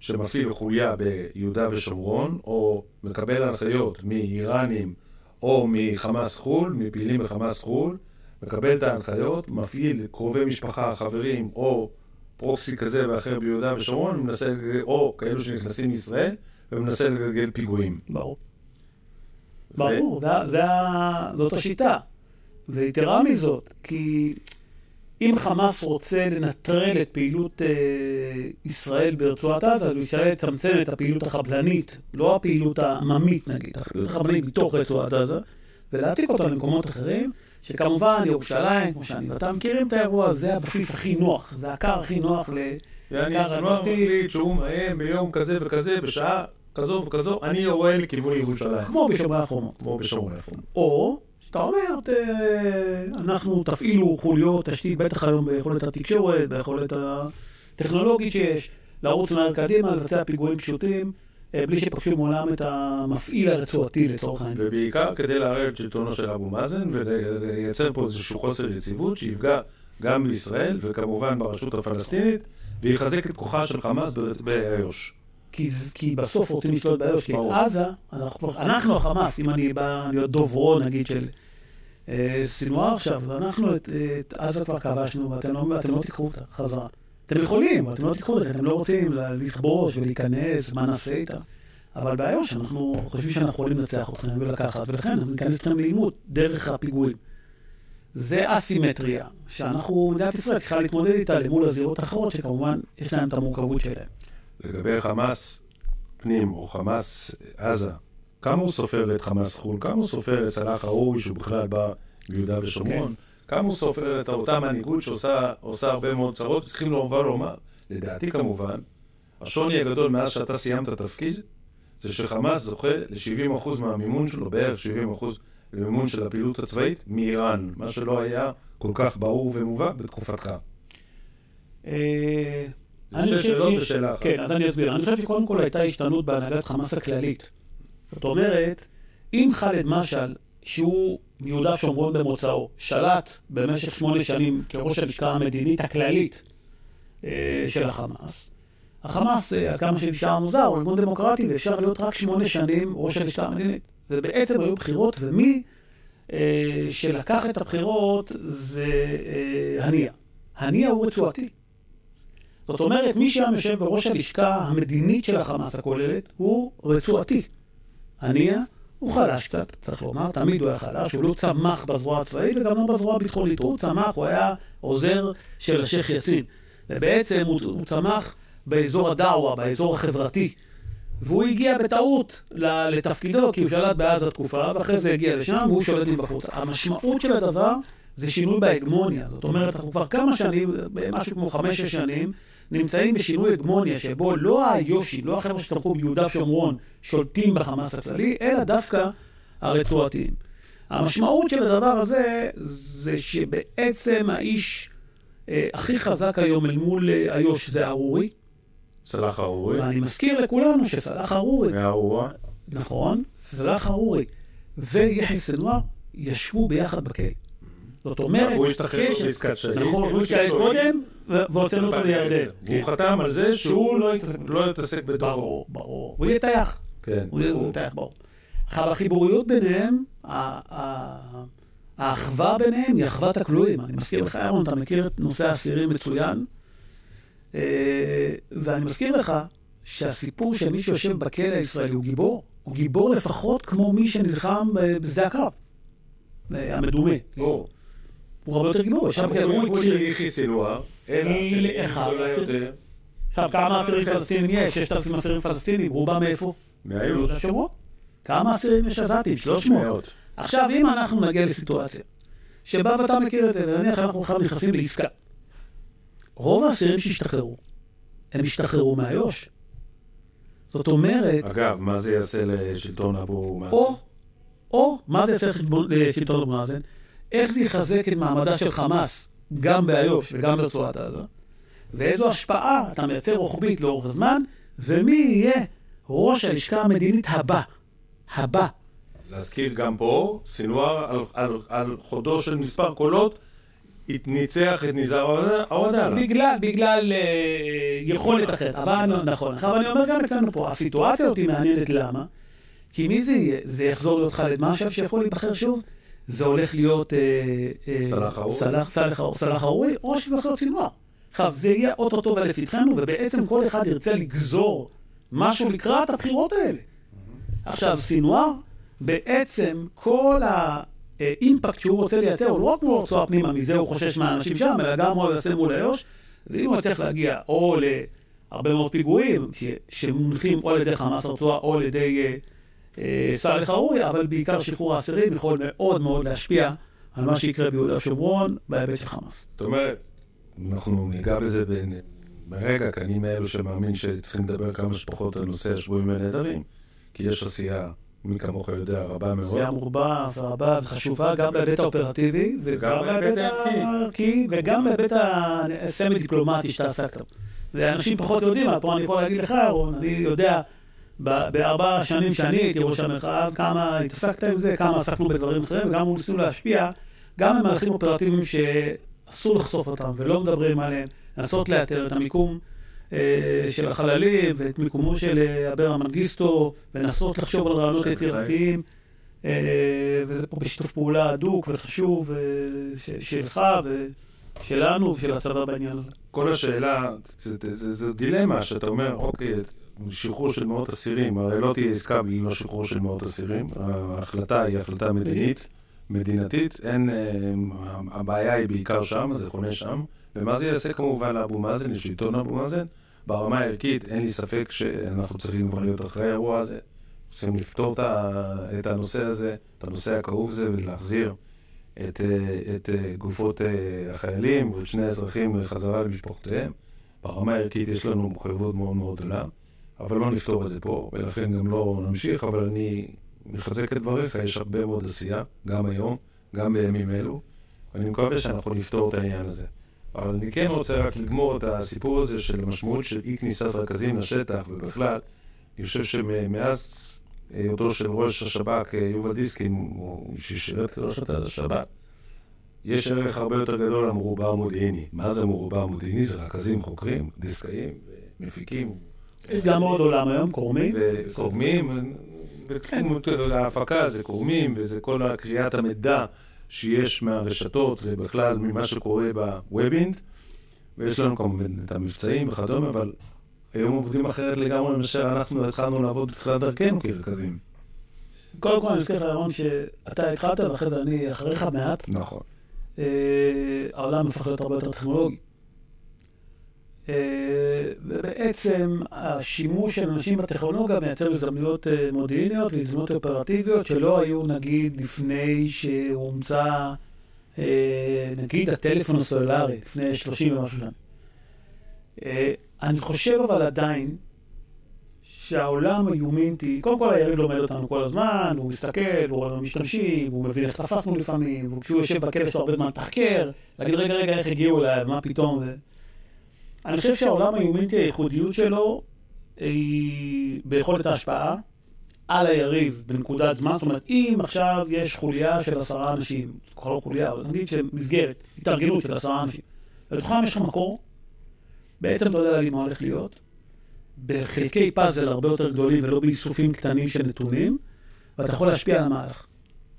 שמפעיל חוליה ביהודה ושומרון, או מקבל הנחיות מאיראנים או מחמאס חו"ל, מפעילים בחמאס חו"ל, מקבל את ההנחיות, מפעיל קרובי משפחה, חברים, או פרוקסי כזה ואחר ביהודה ושומרון, מנסה, או כאלו שנכנסים מישראל, ומנסה לגלגל פיגועים. ברור. ברור, זה, זה, זאת השיטה. ויתרה מזאת, כי אם חמאס רוצה לנטרל את פעילות אה, ישראל ברצועת עזה, אז הוא ישאל לצמצם את הפעילות החבלנית, לא הפעילות העממית נגיד, הפעילות החבלנית מתוך רצועת עזה, ולהעתיק אותה למקומות אחרים, שכמובן ירושלים, כמו שאני ואתה מכירים את האירוע, זה הבסיס הכי נוח, זה הקר הכי נוח הדתי, מחליט שהוא מאיים ביום כזה וכזה, בשעה כזו וכזו, אני יורה לכיוון ירושלים. כמו בשומרי החומות. כמו בשומרי החומות. או שאתה אומר, ת, אנחנו תפעילו חוליות תשתית, בטח היום ביכולת התקשורת, ביכולת הטכנולוגית שיש, לרוץ מהר קדימה, לבצע פיגועים פשוטים, אה, בלי שפגשו מעולם את המפעיל הרצועתי לצורך העניין. ובעיקר כדי לערער את שלטונו של אבו מאזן ולייצר פה איזשהו חוסר יציבות שיפגע גם בישראל וכמובן ברשות הפלסטינית ויחזק את כוחה של חמאס באיו"ש. כי, כי בסוף רוצים לשלוט באיו"ש, כי. עזה, אנחנו, אנחנו החמאס, אם אני בא להיות דוברו נגיד של אה, סינואר עכשיו, אז אנחנו את, את עזה כבר כבשנו ואתם לא, ואתם לא תיקחו אותה חזרה. אתם יכולים, אבל אתם לא תיקחו אותה, אתם לא רוצים לכבוש ולהיכנס, מה נעשה איתה. אבל באיו"ש אנחנו חושבים שאנחנו יכולים לנצח אתכם ולקחת, ולכן אנחנו ניכנס אתכם לעימות דרך הפיגועים. זה אסימטריה, שאנחנו, מדינת ישראל צריכה להתמודד איתה למול הזירות האחרות, שכמובן יש להן את המורכבות שלהן. לגבי חמאס פנים או חמאס עזה, כמה הוא סופר את חמאס חו"ל? כמה הוא סופר את סלאח ארורי שהוא בכלל בא ביהודה ושומרון? כמה הוא סופר את אותה מנהיגות שעושה עושה הרבה מאוד צרות? צריכים לבוא לומר, לדעתי כמובן, השוני הגדול מאז שאתה סיימת תפקיד, זה שחמאס זוכה ל-70% מהמימון שלו, בערך 70% למימון של הפעילות הצבאית, מאיראן, מה שלא היה כל כך ברור ומובהק בתקופתך. זה אני חושב אחת. כן, אז אני אסביר. אני חושב שקודם כל הייתה השתנות בהנהגת חמאס הכללית. זאת אומרת, אם ח'אלד משעל, שהוא מיהודה ושומרון במוצאו, שלט במשך שמונה שנים כראש הלשכה המדינית הכללית אה, של החמאס, החמאס, אה, עד כמה שנשאר מוזר, הוא ארגון דמוקרטי ואפשר להיות רק שמונה שנים ראש הלשכה המדינית. ובעצם היו בחירות, ומי אה, שלקח את הבחירות זה אה, הנייה. הנייה הוא רצועתי. זאת אומרת, מי שהיום יושב בראש הלשכה המדינית של החמאס הכוללת הוא רצועתי. הנייה הוא חלש קצת, צריך לומר, תמיד הוא היה חלש, הוא לא צמח בזרוע הצבאית וגם לא בזרוע הביטחונית. הוא צמח, הוא היה עוזר של השייח' יאסין. ובעצם הוא, הוא צמח באזור הדאווה, באזור החברתי. והוא הגיע בטעות לתפקידו, כי הוא שלט בעזה תקופה, ואחרי זה הגיע לשם, והוא שולט מבחוץ. המשמעות של הדבר זה שינוי בהגמוניה. זאת אומרת, אנחנו כבר כמה שנים, משהו כמו חמש-שש שנים, נמצאים בשינוי הגמוניה, שבו לא היושי, לא החבר'ה שצמחו ביהודה ושומרון, שולטים בחמאס הכללי, אלא דווקא הרצועתיים. המשמעות של הדבר הזה, זה שבעצם האיש אה, הכי חזק היום אל מול אה, איו"ש זה ארורי, סלאח ארורי, ואני מזכיר לכולנו שסלאח ארורי, מהארורה, נכון, סלאח ארורי. ויחיא סנואר ישבו ביחד בכלא. זאת אומרת, הוא השתחרר קשר- בעסקת שליט. נכון, הוא השתחרר קודם, ו- והוצאנו אותו לירדן. והוא חתם על זה שהוא לא יתעסק- לא בטרור. ברור, ברור. הוא יהיה טייח. כן. הוא יהיה- הוא טייח, ברור. עכשיו, החיבוריות ביניהם, האחווה ביניהם היא אחוות הכלואים. אני מזכיר לך, אהרון, אתה מכיר את נושא האסירים מצוין. אה, ואני מזכיר לך שהסיפור של מי שיושב בכלא הישראלי הוא גיבור. הוא גיבור לפחות כמו מי שנלחם בשדה הקרב. אה, המדומה. הוא הרבה יותר גיבור. ישב בכלא, הוא הכיר- יחיא אלא היא אסירים לאחד. גדולה יותר, עכשיו, כמה אסירים פלסטינים יש? 6,000 אסירים פלסטינים, רובם מאיפה? מהיו"ש. כמה אסירים יש עזתים? 300. מאות. עכשיו, אם אנחנו נגיע לסיטואציה שבה ואתה מכיר את זה, ונניח אנחנו עכשיו נכנסים לעסקה, רוב האסירים שהשתחררו, הם השתחררו מאיו"ש. זאת אומרת, אגב, מה זה יעשה לשלטון אבו מאזן? או, או, מה זה יעשה לשלטון אבו מאזן? איך זה יחזק את מעמדה של חמאס, גם באיו"ש וגם ברצועת עזה, ואיזו השפעה אתה מייצר רוחבית לאורך הזמן, ומי יהיה ראש הלשכה המדינית הבא. הבא. להזכיר גם פה, סינואר על- על- על חודו של מספר קולות, ניצח את ניזאר עוודאלה. בגלל, בגלל אה, יכולת אחרת. אבל נכון. עכשיו אני אומר גם אצלנו פה, הסיטואציה הזאת מעניינת למה? כי מי זה יהיה? זה יחזור להיות ח'אלד משעל שיכול להיבחר שוב? זה הולך להיות אה, אה, סלאח ארורי. או שזה הולך להיות סינואר. עכשיו, זה יהיה אוטוטו ולפתחנו, ובעצם כל אחד ירצה לגזור משהו לקראת הבחירות האלה. עכשיו, סינואר, בעצם כל האימפקט שהוא רוצה לייצר, הוא לא רק מול הרצועה פנימה, מזה הוא חושש מהאנשים שם, אלא גם הוא יעשה מול איו"ש, ואם הוא יצליח להגיע או להרבה מאוד פיגועים, שמונחים או על ידי חמאס הרצועה או על ידי אה, סאלח ארורי, אבל בעיקר שחרור האסירים יכול מאוד מאוד להשפיע על מה שיקרה ביהודה ושומרון בהיבט של חמאס. זאת אומרת, אנחנו ניגע בזה ברגע, כי אני מאלו שמאמין שצריכים לדבר כמה שפחות על נושא השבויים והנעדרים, כי יש עשייה, מי כמוך יודע, רבה מאוד. עשייה מרובה ורבה וחשובה גם בהיבט האופרטיבי וגם בהיבט הערכי. וגם בהיבט הסמי-דיפלומטי שאתה עסקת. ואנשים פחות יודעים, אבל פה אני יכול להגיד לך, רון, אני יודע בארבע השנים שאני הייתי ראש המרחב, כמה התעסקת עם זה, כמה עסקנו בדברים אחרים, וגם ניסינו להשפיע, גם במהלכים אופרטיביים שאסור לחשוף אותם ולא מדברים עליהם, לנסות לאתר את המיקום אה, של החללים ואת מיקומו של אה, אברה מנגיסטו, ולנסות לחשוב על רעיונות יצירתיים. אה, וזה פה בשיתוף פעולה הדוק וחשוב אה, שלך ושלנו ושל הצבא בעניין הזה. כל השאלה, זה, זה, זה, זה דילמה שאתה אומר, אוקיי, שחרור של מאות אסירים, הרי לא תהיה עסקה בלי לא שחרור של מאות אסירים, ההחלטה היא החלטה מדינית, מדינתית, אין, אה, הבעיה היא בעיקר שם, זה חונה שם, ומה זה יעשה כמובן לאבו מאזן, לשלטון אבו מאזן? ברמה הערכית, אין לי ספק שאנחנו צריכים כבר להיות אחרי האירוע הזה, צריכים לפתור את הנושא הזה, את הנושא הכאוב הזה, ולהחזיר את, אה, את אה, גופות החיילים ואת שני האזרחים חזרה למשפחותיהם. ברמה הערכית יש לנו מחויבות מאוד מאוד גדולה, אבל לא נפתור את זה פה, ולכן גם לא נמשיך, אבל אני מחזק את דבריך, יש הרבה מאוד עשייה, גם היום, גם בימים אלו, ואני מקווה שאנחנו נפתור את העניין הזה. אבל אני כן רוצה רק לגמור את הסיפור הזה של המשמעות של אי כניסת רכזים לשטח, ובכלל, אני חושב שמאז היותו של ראש השב"כ אה, יובל דיסקין, ששירת כראש השב"כ, יש ערך הרבה יותר גדול למרובע המודיעיני. מה זה מרובע המודיעיני? זה רכזים חוקרים, דיסקאים, מפיקים, יש גם עוד עולם היום, קורמי. וקורמים, בתחום ההפקה זה קורמים, וזה כל קריאת המידע שיש מהרשתות ובכלל ממה שקורה בוובינט, ויש לנו כמובן את המבצעים וכדומה, אבל היום עובדים אחרת לגמרי מאשר אנחנו התחלנו לעבוד בתחילת דרכנו כרכזים. קודם כל אני מזכיר לך, ירון, שאתה התחלת ואחרי זה אני אחריך מעט. נכון. אה, העולם הפך להיות הרבה יותר טכנולוגי. אה, ובעצם השימוש של אנשים בטכנולוגיה מייצר הזדמנויות אה, מודיעיניות והזדמנויות אופרטיביות שלא היו נגיד לפני שהומצא אה, נגיד הטלפון הסלולרי לפני 30 ומשהו. אה, אני חושב אבל עדיין שהעולם האיומינטי, קודם כל היריב לומד אותנו כל הזמן, הוא מסתכל, הוא רואה משתמשים, הוא מבין איך תפסנו לפעמים, וכשהוא יושב בכלא יש לו הרבה זמן לתחקר, להגיד רגע רגע איך הגיעו אליי, מה פתאום, ו... אני חושב שהעולם האיומינטי, הייחודיות שלו היא ביכולת ההשפעה על היריב בנקודת זמן, זאת אומרת, אם עכשיו יש חוליה של עשרה אנשים, כבר לא חוליה, אבל נגיד שמסגרת, התארגנות של עשרה אנשים, ובתוכם יש לך מקור, בעצם אתה יודע להגיד מה הולך להיות, בחלקי פאזל הרבה יותר גדולים ולא באיסופים קטנים של נתונים, ואתה יכול להשפיע על המהלך.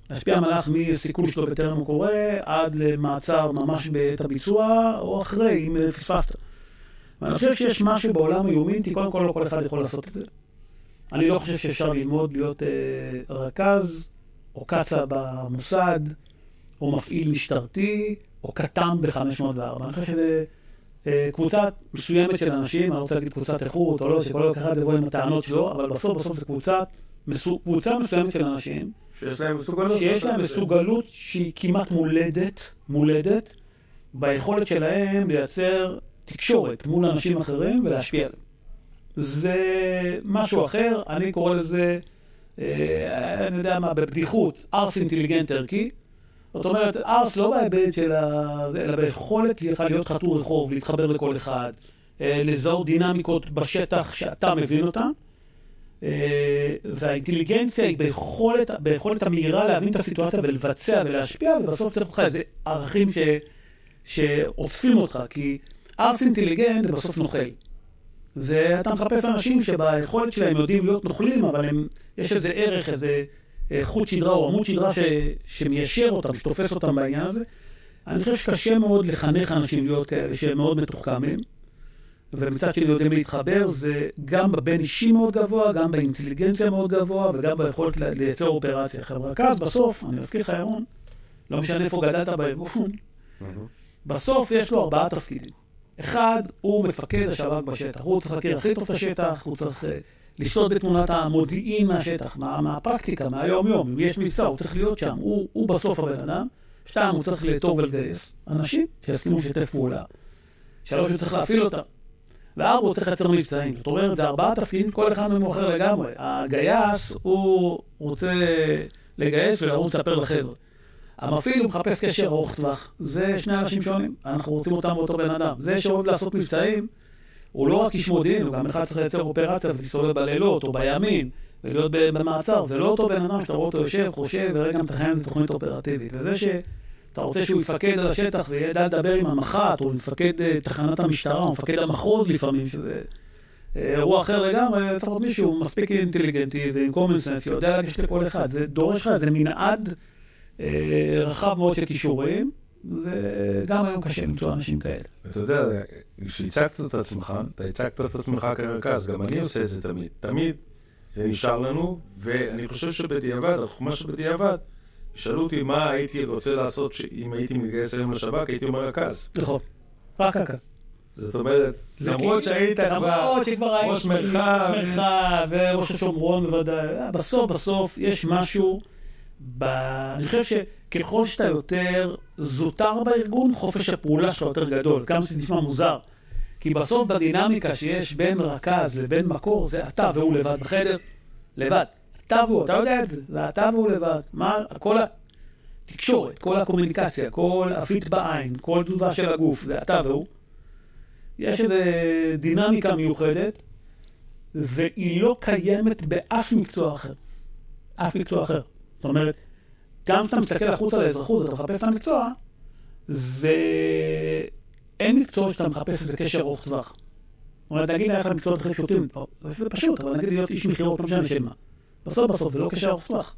להשפיע על המהלך מסיכול שלו בטרם הוא קורה, עד למעצר ממש בעת הביצוע, או אחרי, אם פספסת. ואני חושב שיש משהו בעולם האיומינטי, קודם כל לא כל אחד יכול לעשות את זה. אני לא חושב שאפשר ללמוד להיות אה, רכז, או קצא במוסד, או מפעיל משטרתי, או כתם ב-504. אני חושב שזה אה, קבוצה מסוימת של אנשים, אני לא רוצה להגיד קבוצת איכות או לא, שכל אחד יבוא עם הטענות שלו, אבל בסוף בסוף זו קבוצה, מסו, קבוצה מסוימת של אנשים, שיש להם מסוגלות. שיש להם מסוגלות שהיא כמעט מולדת, מולדת, ביכולת שלהם לייצר תקשורת מול אנשים אחרים ולהשפיע עליהם. זה משהו אחר, אני קורא לזה, אה, אני יודע מה, בבדיחות, ארס אינטליגנט ערכי. זאת אומרת, ארס לא בהיבט של ה... אלא ביכולת לך להיות חתור רחוב, להתחבר לכל אחד, אה, לזהות דינמיקות בשטח שאתה מבין אותן. אה, והאינטליגנציה היא ביכולת, ביכולת המהירה להבין את הסיטואציה ולבצע ולהשפיע, ובסוף צריך לך איזה ערכים ש, שעוטפים אותך, כי ארס אינטליגנט זה בסוף נוכל. ואתה מחפש אנשים שביכולת שלהם יודעים להיות נוכלים, אבל הם, יש איזה ערך, איזה אה, חוט שדרה או עמוד שדרה ש, שמיישר אותם, שתופס אותם בעניין הזה. אני חושב שקשה מאוד לחנך אנשים להיות כאלה שהם מאוד מתוחכמים, ומצד שני יודעים להתחבר, זה גם בבין אישי מאוד גבוה, גם באינטליגנציה מאוד גבוה, וגם ביכולת לייצר אופרציה. חבר'ה, רכז בסוף, אני מזכיר לך ירון, לא משנה איפה גדלת בארגון, בסוף יש לו ארבעה תפקידים. אחד, הוא מפקד השב"כ בשטח. הוא צריך להכיר הכי טוב את השטח, הוא צריך אה, לשלוט בתמונת המודיעין מהשטח, מה, מהפרקטיקה, מהיום-יום. אם יש מבצע, הוא צריך להיות שם. הוא, הוא בסוף הבן אדם. שתיים, הוא צריך לאטור ולגייס אנשים שיסכימו לשתף פעולה. שלוש, הוא צריך להפעיל אותם. וארבע, הוא צריך לייצר מבצעים. זאת אומרת, זה ארבעה תפקידים, כל אחד מהם אחר לגמרי. הגייס, הוא רוצה לגייס ולרוץ לספר לחבר'ה. המפעיל מחפש קשר ארוך טווח. זה שני אנשים שונים, אנחנו רוצים אותם באותו בן אדם. זה שאוהב לעשות מבצעים, הוא לא רק איש מודיעין, הוא גם אחד צריך לייצר אופרציה ולהסתובב בלילות או בימים ולהיות במעצר. זה לא אותו בן אדם שאתה רואה אותו יושב, חושב ורגע מתכנן את תוכנית אופרטיבית. וזה שאתה רוצה שהוא יפקד על השטח וידע לדבר עם המח"ט, או מפקד אה, תחנת המשטרה, או מפקד המחוז לפעמים, שזה אה, אירוע אחר לגמרי, צריך להיות מישהו מספיק אינטליגנטי ועם common sense, שיודע לגשת לכל אחד. זה דורש לך איזה מנעד רחב מאוד של כישורים, וגם היום קשה למצוא אנשים כאלה. אתה יודע, כשהצגת את עצמך, אתה הצגת את עצמך כמרכז, גם אני עושה את זה תמיד. תמיד זה נשאר לנו, ואני חושב שבדיעבד, החוכמה שבדיעבד, ישאלו אותי מה הייתי רוצה לעשות אם הייתי מתגייס היום לשב"כ, הייתי אומר רכז. נכון, רק רכז. זאת אומרת, למרות שהיית כבר ראש מרחב, וראש השומרון בוודאי, בסוף בסוף יש משהו ב... אני חושב שככל שאתה יותר זוטר בארגון, חופש הפעולה שלך יותר גדול, כמה שזה נשמע מוזר. כי בסוף בדינמיקה שיש בין רכז לבין מקור, זה אתה והוא לבד בחדר, לבד. אתה והוא, אתה יודע את זה, זה אתה והוא לבד. מה, כל התקשורת, כל הקומוניקציה, כל הפיט בעין, כל תזוזה של הגוף, זה אתה והוא. יש איזו דינמיקה מיוחדת, והיא לא קיימת באף מקצוע אחר. אף מקצוע אחר. זאת אומרת, גם כשאתה מסתכל החוצה לאזרחות ואתה מחפש את המקצוע, זה... אין מקצוע שאתה מחפש איזה קשר ארוך טווח. זאת אומרת, נגיד היה לך מקצועות הכי פשוטים, זה פשוט, אבל נגיד להיות איש מכירות, לא משנה של מה. בסוף בסוף זה לא קשר ארוך טווח.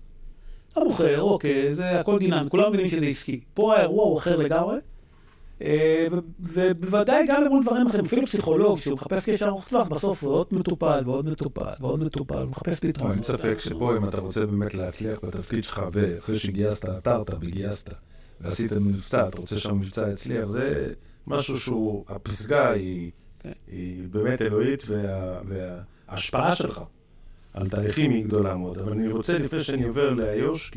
אתה מוכר, אוקיי, זה הכל דינמי, כולם מבינים שזה עסקי. פה האירוע הוא אחר לגמרי, ובוודאי גם למול דברים אחרים, אפילו פסיכולוג, שהוא מחפש קשר ארוך טווח, בסוף הוא עוד מטופל ועוד מטופל ועוד מטופל, הוא מחפש פתרון. אין ספק שפה אם אתה רוצה באמת להצליח בתפקיד שלך, ואחרי שגייסת, עתרת וגייסת, ועשית מבצע, אתה רוצה שהמבצע יצליח, זה משהו שהוא, הפסגה היא. היא באמת אלוהית, וההשפעה שלך על תהליכים היא גדולה מאוד. אבל אני רוצה, לפני שאני עובר לאיו"ש,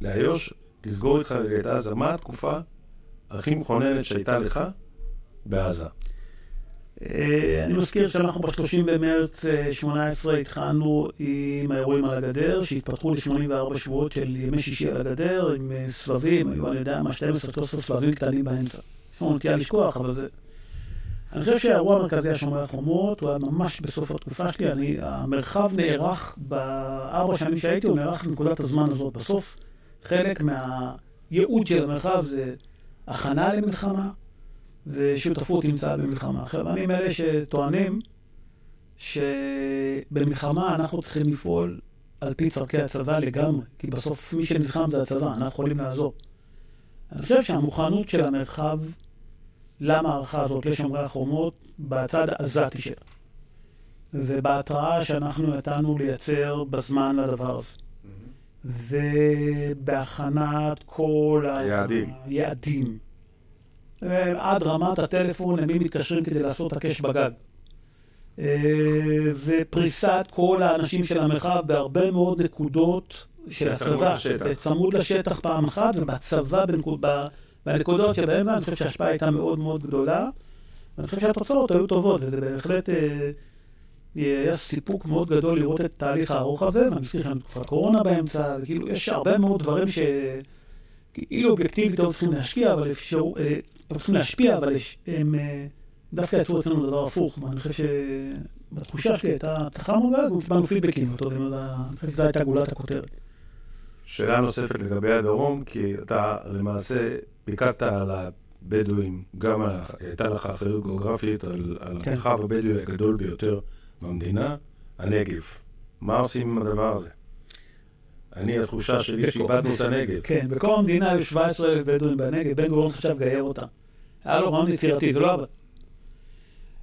לאיו"ש, לסגור איתך רגע את עזה, מה התקופה הכי מכוננת שהייתה לך בעזה? אה, אני מזכיר שאנחנו ב-30 במרץ 18 אה, התחלנו עם האירועים על הגדר, שהתפתחו ל-84 שבועות של ימי שישי על הגדר, עם אה, סבבים, היו, אני יודע מה, 12-13 סבבים קטנים באמצע. יש לנו נטייה לשכוח, אבל זה... אני חושב שהאירוע המרכזי השומר החומות, הוא היה ממש בסוף התקופה שלי. אני, המרחב נערך, בארבע שנים שהייתי, הוא נערך לנקודת הזמן הזאת. בסוף, חלק מהייעוד של המרחב זה הכנה למלחמה ושותפות עם צה"ל במלחמה. עכשיו, אני מאלה שטוענים שבמלחמה אנחנו צריכים לפעול על פי צורכי הצבא לגמרי, כי בסוף מי שנלחם זה הצבא, אנחנו יכולים לעזור. אני חושב שהמוכנות של המרחב למערכה הזאת, לשומרי החומות, בצד העזתי שלה. ובהתראה שאנחנו נתנו לייצר בזמן לדבר הזה. ובהכנת כל היעדים. היעדים. עד רמת הטלפון למי מתקשרים כדי לעשות הקש בגג. ופריסת כל האנשים של המרחב בהרבה מאוד נקודות של הצבא. צמוד לשטח פעם אחת, ובצבא בנקוד, בנקודות שבהן אני חושב שההשפעה הייתה מאוד מאוד גדולה. ואני חושב שהתוצאות היו טובות, וזה בהחלט... היה סיפוק מאוד גדול לראות את התהליך הארוך הזה, ואני חושב שאני תקופת קורונה באמצע, וכאילו יש הרבה מאוד דברים שכאילו אובייקטיבית היו צריכים להשקיע, אבל אפשרו, אה, היו צריכים להשפיע, אבל הם אה, דווקא יצאו אצלנו דבר הפוך. ואני חושב שבתחושה שלי הייתה תחרה מאוד גדולה, וקיבלנו פידבקים אותו, אני חושב שזו הייתה גולת הכותרת. שאלה נוספת לגבי הדרום, כי אתה למעשה פיקדת על הבדואים, גם על, הייתה לך אחריות גיאוגרפית על, על כן. המרחב הבדואי הגדול ביותר במדינה, הנגב. מה עושים עם הדבר הזה? אני, התחושה שלי שאיבדנו את הנגב. כן, בכל המדינה היו 17,000 בדואים בנגב, בן גוריון חשב לגייר אותם. היה לו רעיון יצירתי, זה לא עבד.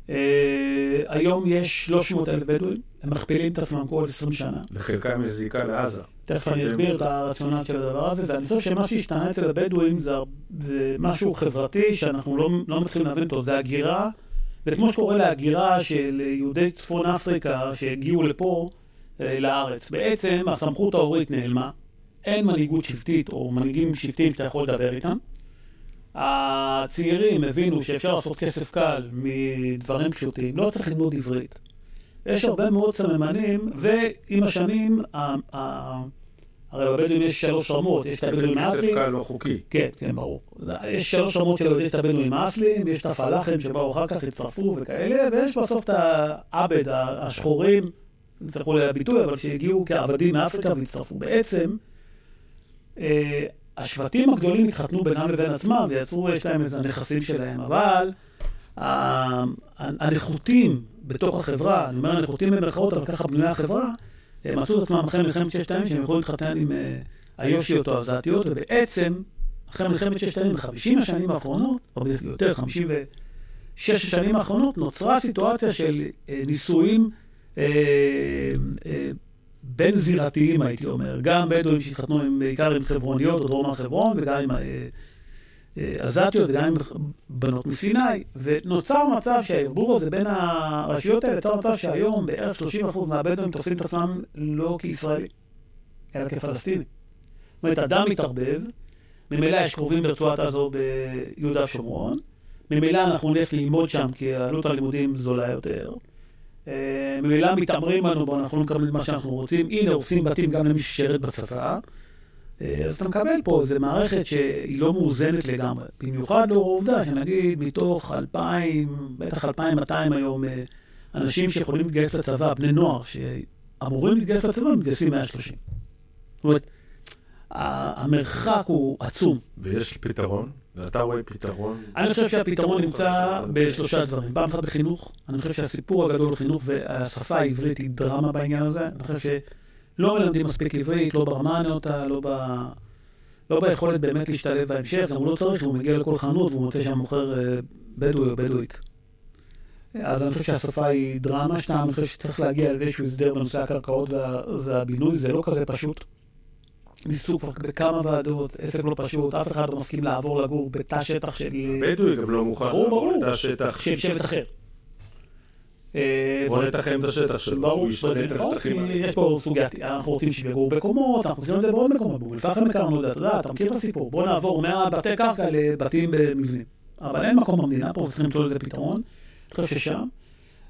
אה, היום יש 300 אלף בדואים, הם מכפילים את עצמם כל 20 שנה. לחלקם יש זיקה לעזה. תכף אני אסביר את הרציונל של הדבר הזה, ואני חושב שמה שהשתנה אצל הבדואים זה, משהו חברתי שאנחנו לא, לא מצליחים להבין אותו, זה הגירה, זה כמו שקורה להגירה של יהודי צפון אפריקה שהגיעו לפה אה, לארץ. בעצם הסמכות ההורית נעלמה, אין מנהיגות שבטית או מנהיגים שבטיים שאתה יכול לדבר איתם. הצעירים הבינו שאפשר לעשות כסף קל מדברים פשוטים, לא צריך ללמוד עברית. יש הרבה מאוד סממנים, ועם השנים, הרי בבדואים יש שלוש רמות, יש את הבדואים האסלים. כסף קל לא חוקי. כן, כן, ברור. יש שלוש רמות שלו, יש את הבדואים האסלים, יש את הפלאחים שבאו אחר כך, הצטרפו וכאלה, ויש בסוף את העבד, השחורים, תסלחו לי הביטוי, אבל שהגיעו כעבדים מאפריקה והצטרפו. בעצם, אה, השבטים הגדולים התחתנו בינם לבין עצמם ויצרו, יש להם איזה נכסים שלהם, אבל הנחותים בתוך החברה, אני אומר הנחותים במרכאות, אבל ככה בנויה החברה, מצאו את עצמם אחרי מלחמת ששת הימים שהם יכולים להתחתן עם אה, היושיות או העזתיות, ובעצם, אחרי מלחמת ששת הימים, בחמישים השנים האחרונות, או יותר, חמישים ושש השנים האחרונות, נוצרה סיטואציה של אה, נישואים בין זירתיים, הייתי אומר. גם בדואים שהתחתנו בעיקר עם חברוניות או דרום הר חברון, וגם עם אה, אה, עזתיות וגם עם בנות מסיני. ונוצר מצב שהערבוב הזה בין הרשויות האלה, נוצר מצב שהיום בערך 30% מהבדואים תופסים את עצמם לא כישראלים, אלא כפלסטינים. זאת אומרת, אדם מתערבב, ממילא יש קרובים ברצועת עזו ביהודה ושומרון, ממילא אנחנו נלך ללמוד שם כי עלות הלימודים זולה יותר. אה, ממילא מתעמרים בנו, אנחנו לא מקבלים מה שאנחנו רוצים. הנה, הורסים בתים גם למי ששירת בצבא. אה, אז אתה מקבל פה איזו מערכת שהיא לא מאוזנת לגמרי. במיוחד לאור העובדה שנגיד מתוך 2,000, בטח 2,200 היום, אה, אנשים שיכולים להתגייס לצבא, בני נוער שאמורים להתגייס לצבא, מתגייסים 130. זאת אומרת, המרחק הוא עצום. ויש פתרון? ואתה רואה פתרון? אני חושב שהפתרון נמצא בשלושה דברים. פעם אחת בחינוך, אני חושב שהסיפור הגדול הוא חינוך והשפה העברית היא דרמה בעניין הזה. אני חושב שלא מלמדים מספיק עברית, לא ברמה הנאותה, לא, ב... לא ביכולת באמת להשתלב בהמשך, גם הוא לא צריך, הוא מגיע לכל חנות והוא מוצא שם מוכר אה, בדואי או בדואית. אז אני חושב שהשפה היא דרמה. שתיים, אני חושב שצריך להגיע לאיזשהו הסדר בנושא הקרקעות והבינוי, זה לא כזה פשוט. ניסו כבר בכמה ועדות, עסק לא פשוט, אף אחד לא מסכים לעבור לגור בתא שטח של... בדואי גם לא מוכן לעבור לתא שטח. של שבט אחר. אה, בוא נתחם את השטח שלו, ברור, יש פה סוגיה, אנחנו רוצים שיגורו בקומות, אנחנו רוצים את זה בעוד מקומות, באום אל-פחם הכרנו את זה, אתה יודע, אתה מכיר את הסיפור, בוא נעבור מהבתי קרקע לבתים במבנים. אבל אין מקום במדינה פה, וצריכים למצוא לזה פתרון, אני חושב ששם,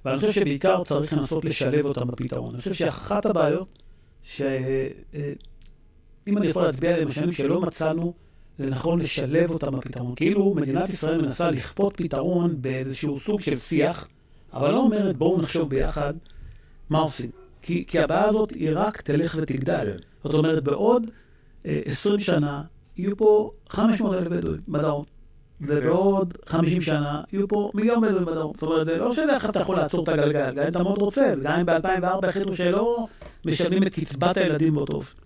ואני חושב שבעיקר צריך לנסות לשלב אותם בפתרון. אני חושב שאחת הבעיות, אם אני יכול להצביע עליהם השנים שלא מצאנו לנכון לשלב אותם בפתרון. כאילו מדינת ישראל מנסה לכפות פתרון באיזשהו סוג של שיח, אבל לא אומרת בואו נחשוב ביחד מה עושים. כי, כי הבעיה הזאת היא רק תלך ותגדל. זאת אומרת, בעוד אה, 20 שנה יהיו פה 500 אלף בדואים בדרום. ובעוד 50 שנה יהיו פה מיליון בדואים בדרום. זאת אומרת, זה לא שזה איך אתה יכול לעצור את הגלגל, גם אם אתה מאוד רוצה, וגם אם ב-2004 החליטו שלא משלמים את קצבת הילדים באותו אופן.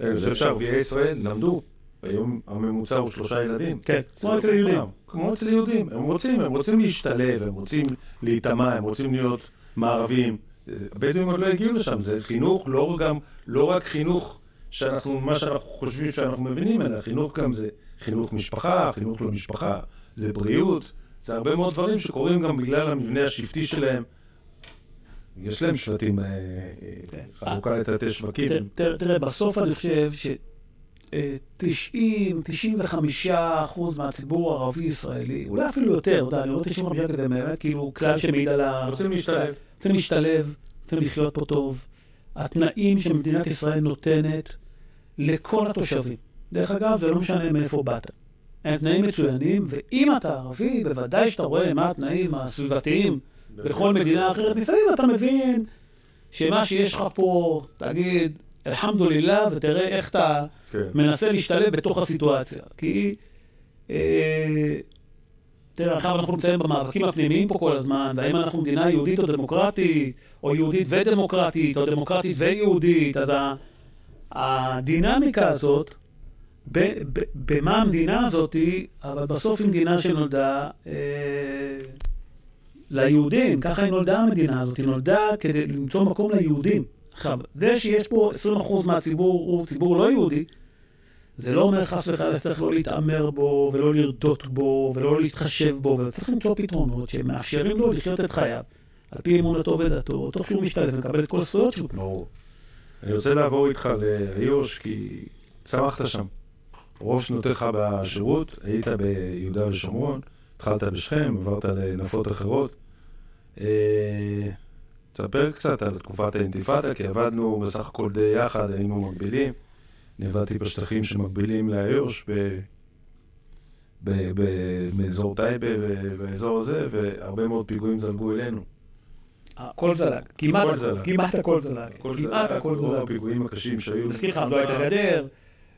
אני חושב שערביי ישראל למדו, היום הממוצע הוא שלושה ילדים. כן, כמו אצל יהודים. כמו אצל יהודים. הם רוצים, הם רוצים להשתלב, הם רוצים להיטמע, הם רוצים להיות מערבים. הבדואים עוד לא הגיעו לשם, זה חינוך, לא, גם, לא רק חינוך שאנחנו, מה שאנחנו חושבים שאנחנו מבינים, אלא חינוך גם זה חינוך משפחה, חינוך למשפחה, זה בריאות, זה הרבה מאוד דברים שקורים גם בגלל המבנה השבטי שלהם. יש להם שבטים, אה, כן. חלוקה לתתי שווקים. תראה, בסוף אני חושב ש... 90, 95 אחוז מהציבור הערבי-ישראלי, אולי אפילו יותר, אתה יודע, אני אומר 95 כזה באמת, כאילו כלל שמעיד על ה... רוצים להשתלב. רוצים להשתלב, רוצים לחיות פה טוב. התנאים שמדינת ישראל נותנת לכל התושבים. דרך אגב, זה לא משנה מאיפה באת. הם תנאים מצוינים, ואם אתה ערבי, בוודאי שאתה רואה מה התנאים הסביבתיים בכל מדינה אחרת, לפעמים אתה מבין שמה שיש לך פה, תגיד, אלחמדולillah, ותראה איך אתה כן. מנסה להשתלב בתוך הסיטואציה. כי, אה, תראה, עכשיו אנחנו נמצאים במאבקים הפנימיים פה כל הזמן, והאם אנחנו מדינה יהודית או דמוקרטית, או יהודית ודמוקרטית, או דמוקרטית ויהודית, אז הדינמיקה הזאת, במה המדינה הזאת, אבל בסוף היא מדינה שנולדה אה, ליהודים, ככה היא נולדה המדינה הזאת, היא נולדה כדי למצוא מקום ליהודים. עכשיו, זה שיש פה 20% מהציבור הוא ציבור לא יהודי, זה לא אומר חס וחלילה שצריך לא להתעמר בו, ולא לרדות בו, ולא להתחשב בו, וצריך למצוא פתרונות שמאפשרים לו לחיות את חייו, על פי אמונתו ודתו, תוך שהוא משתלב ומקבל את כל הזכויות שלו. ברור. אני רוצה לעבור איתך לאיו"ש, כי צמחת שם. רוב שנותיך בשירות, היית ביהודה ושומרון, התחלת בשכם, עברת לנפות אחרות. אה, תספר קצת על תקופת האינתיפאדה, כי עבדנו בסך הכל די יחד, היינו מקבילים. אני עבדתי בשטחים שמקבילים לאיו"ש, באזור טייבה ובאזור הזה, והרבה מאוד פיגועים זלגו אלינו. הכל זלג, כמעט הכל זלג, כמעט הכל זלג. רוב הפיגועים הקשים שהיו... מזכיר לך, לא הייתה גדר,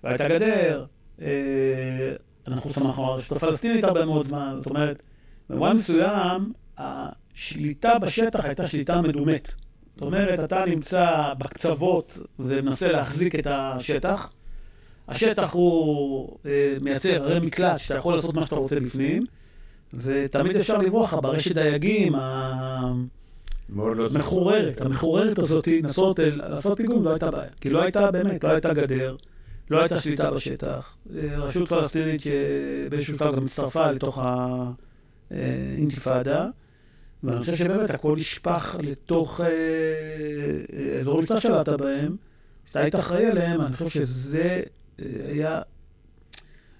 לא הייתה גדר, אה, אנחנו שמחנו על הרשת הפלסטינית הרבה מאוד זמן, זאת אומרת, במובן מסוים, השליטה בשטח הייתה שליטה מדומת. זאת אומרת, אתה נמצא בקצוות ומנסה להחזיק את השטח. השטח הוא אה, מייצר הרי מקלט שאתה יכול לעשות מה שאתה רוצה בפנים, ותמיד אפשר לברוח לך ברשת דייגים המחוררת, המחוררת הזאת, לנסות לעשות פיגועים, לא הייתה בעיה. כי לא הייתה באמת, לא הייתה גדר, לא הייתה שליטה בשטח. אה, רשות פלסטינית שבאיזשהו שלב גם הצטרפה לתוך האינתיפאדה. ואני חושב שבאמת הכל נשפך לתוך אה, אה, אזורים שאתה שלטת בהם, שאתה היית אחראי עליהם, אני חושב שזה אה, היה...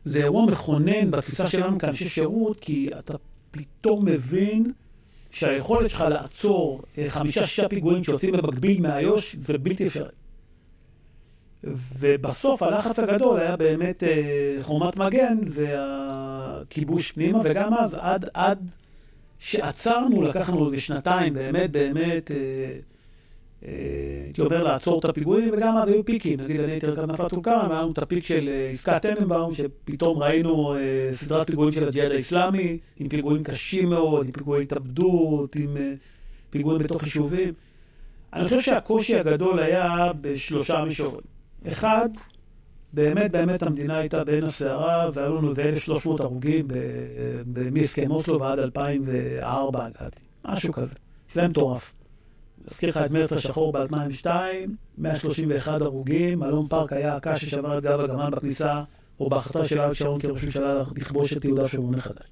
זה אירוע מכונן בתפיסה שלנו כאנשי שירות, כי אתה פתאום מבין שהיכולת שלך לעצור חמישה-שישה פיגועים שיוצאים במקביל מאיו"ש זה בלתי אפשרי. ובסוף הלחץ הגדול היה באמת חומת מגן והכיבוש פנימה, וגם אז עד, עד שעצרנו, לקחנו איזה שנתיים, באמת, באמת, אה, אה, הייתי אומר לעצור את הפיגועים, וגם אז היו פיקים. נגיד, אני הייתי רכז נפת טול היה לנו את הפיק של אה, עסקת טננבאום, שפתאום ראינו סדרת פיגועים של הג'יהאד האיסלאמי, עם פיגועים קשים מאוד, עם פיגועי התאבדות, עם פיגועים בתוך יישובים. אני חושב שהקושי הגדול היה בשלושה מישורים. אחד, באמת באמת המדינה הייתה בעין הסערה, והיו לנו איזה 1,300 הרוגים מהסכם אוסלו ועד 2004, לדעתי. משהו כזה. זה מטורף. אזכיר לך את מרץ השחור ב-2002, 131 הרוגים, אלון פארק היה הקש ששבר את גב הגמל בכניסה, או בהחלטה של אריק שרון כראש ממשלה לכבוש את יהודה ושומרון מחדש.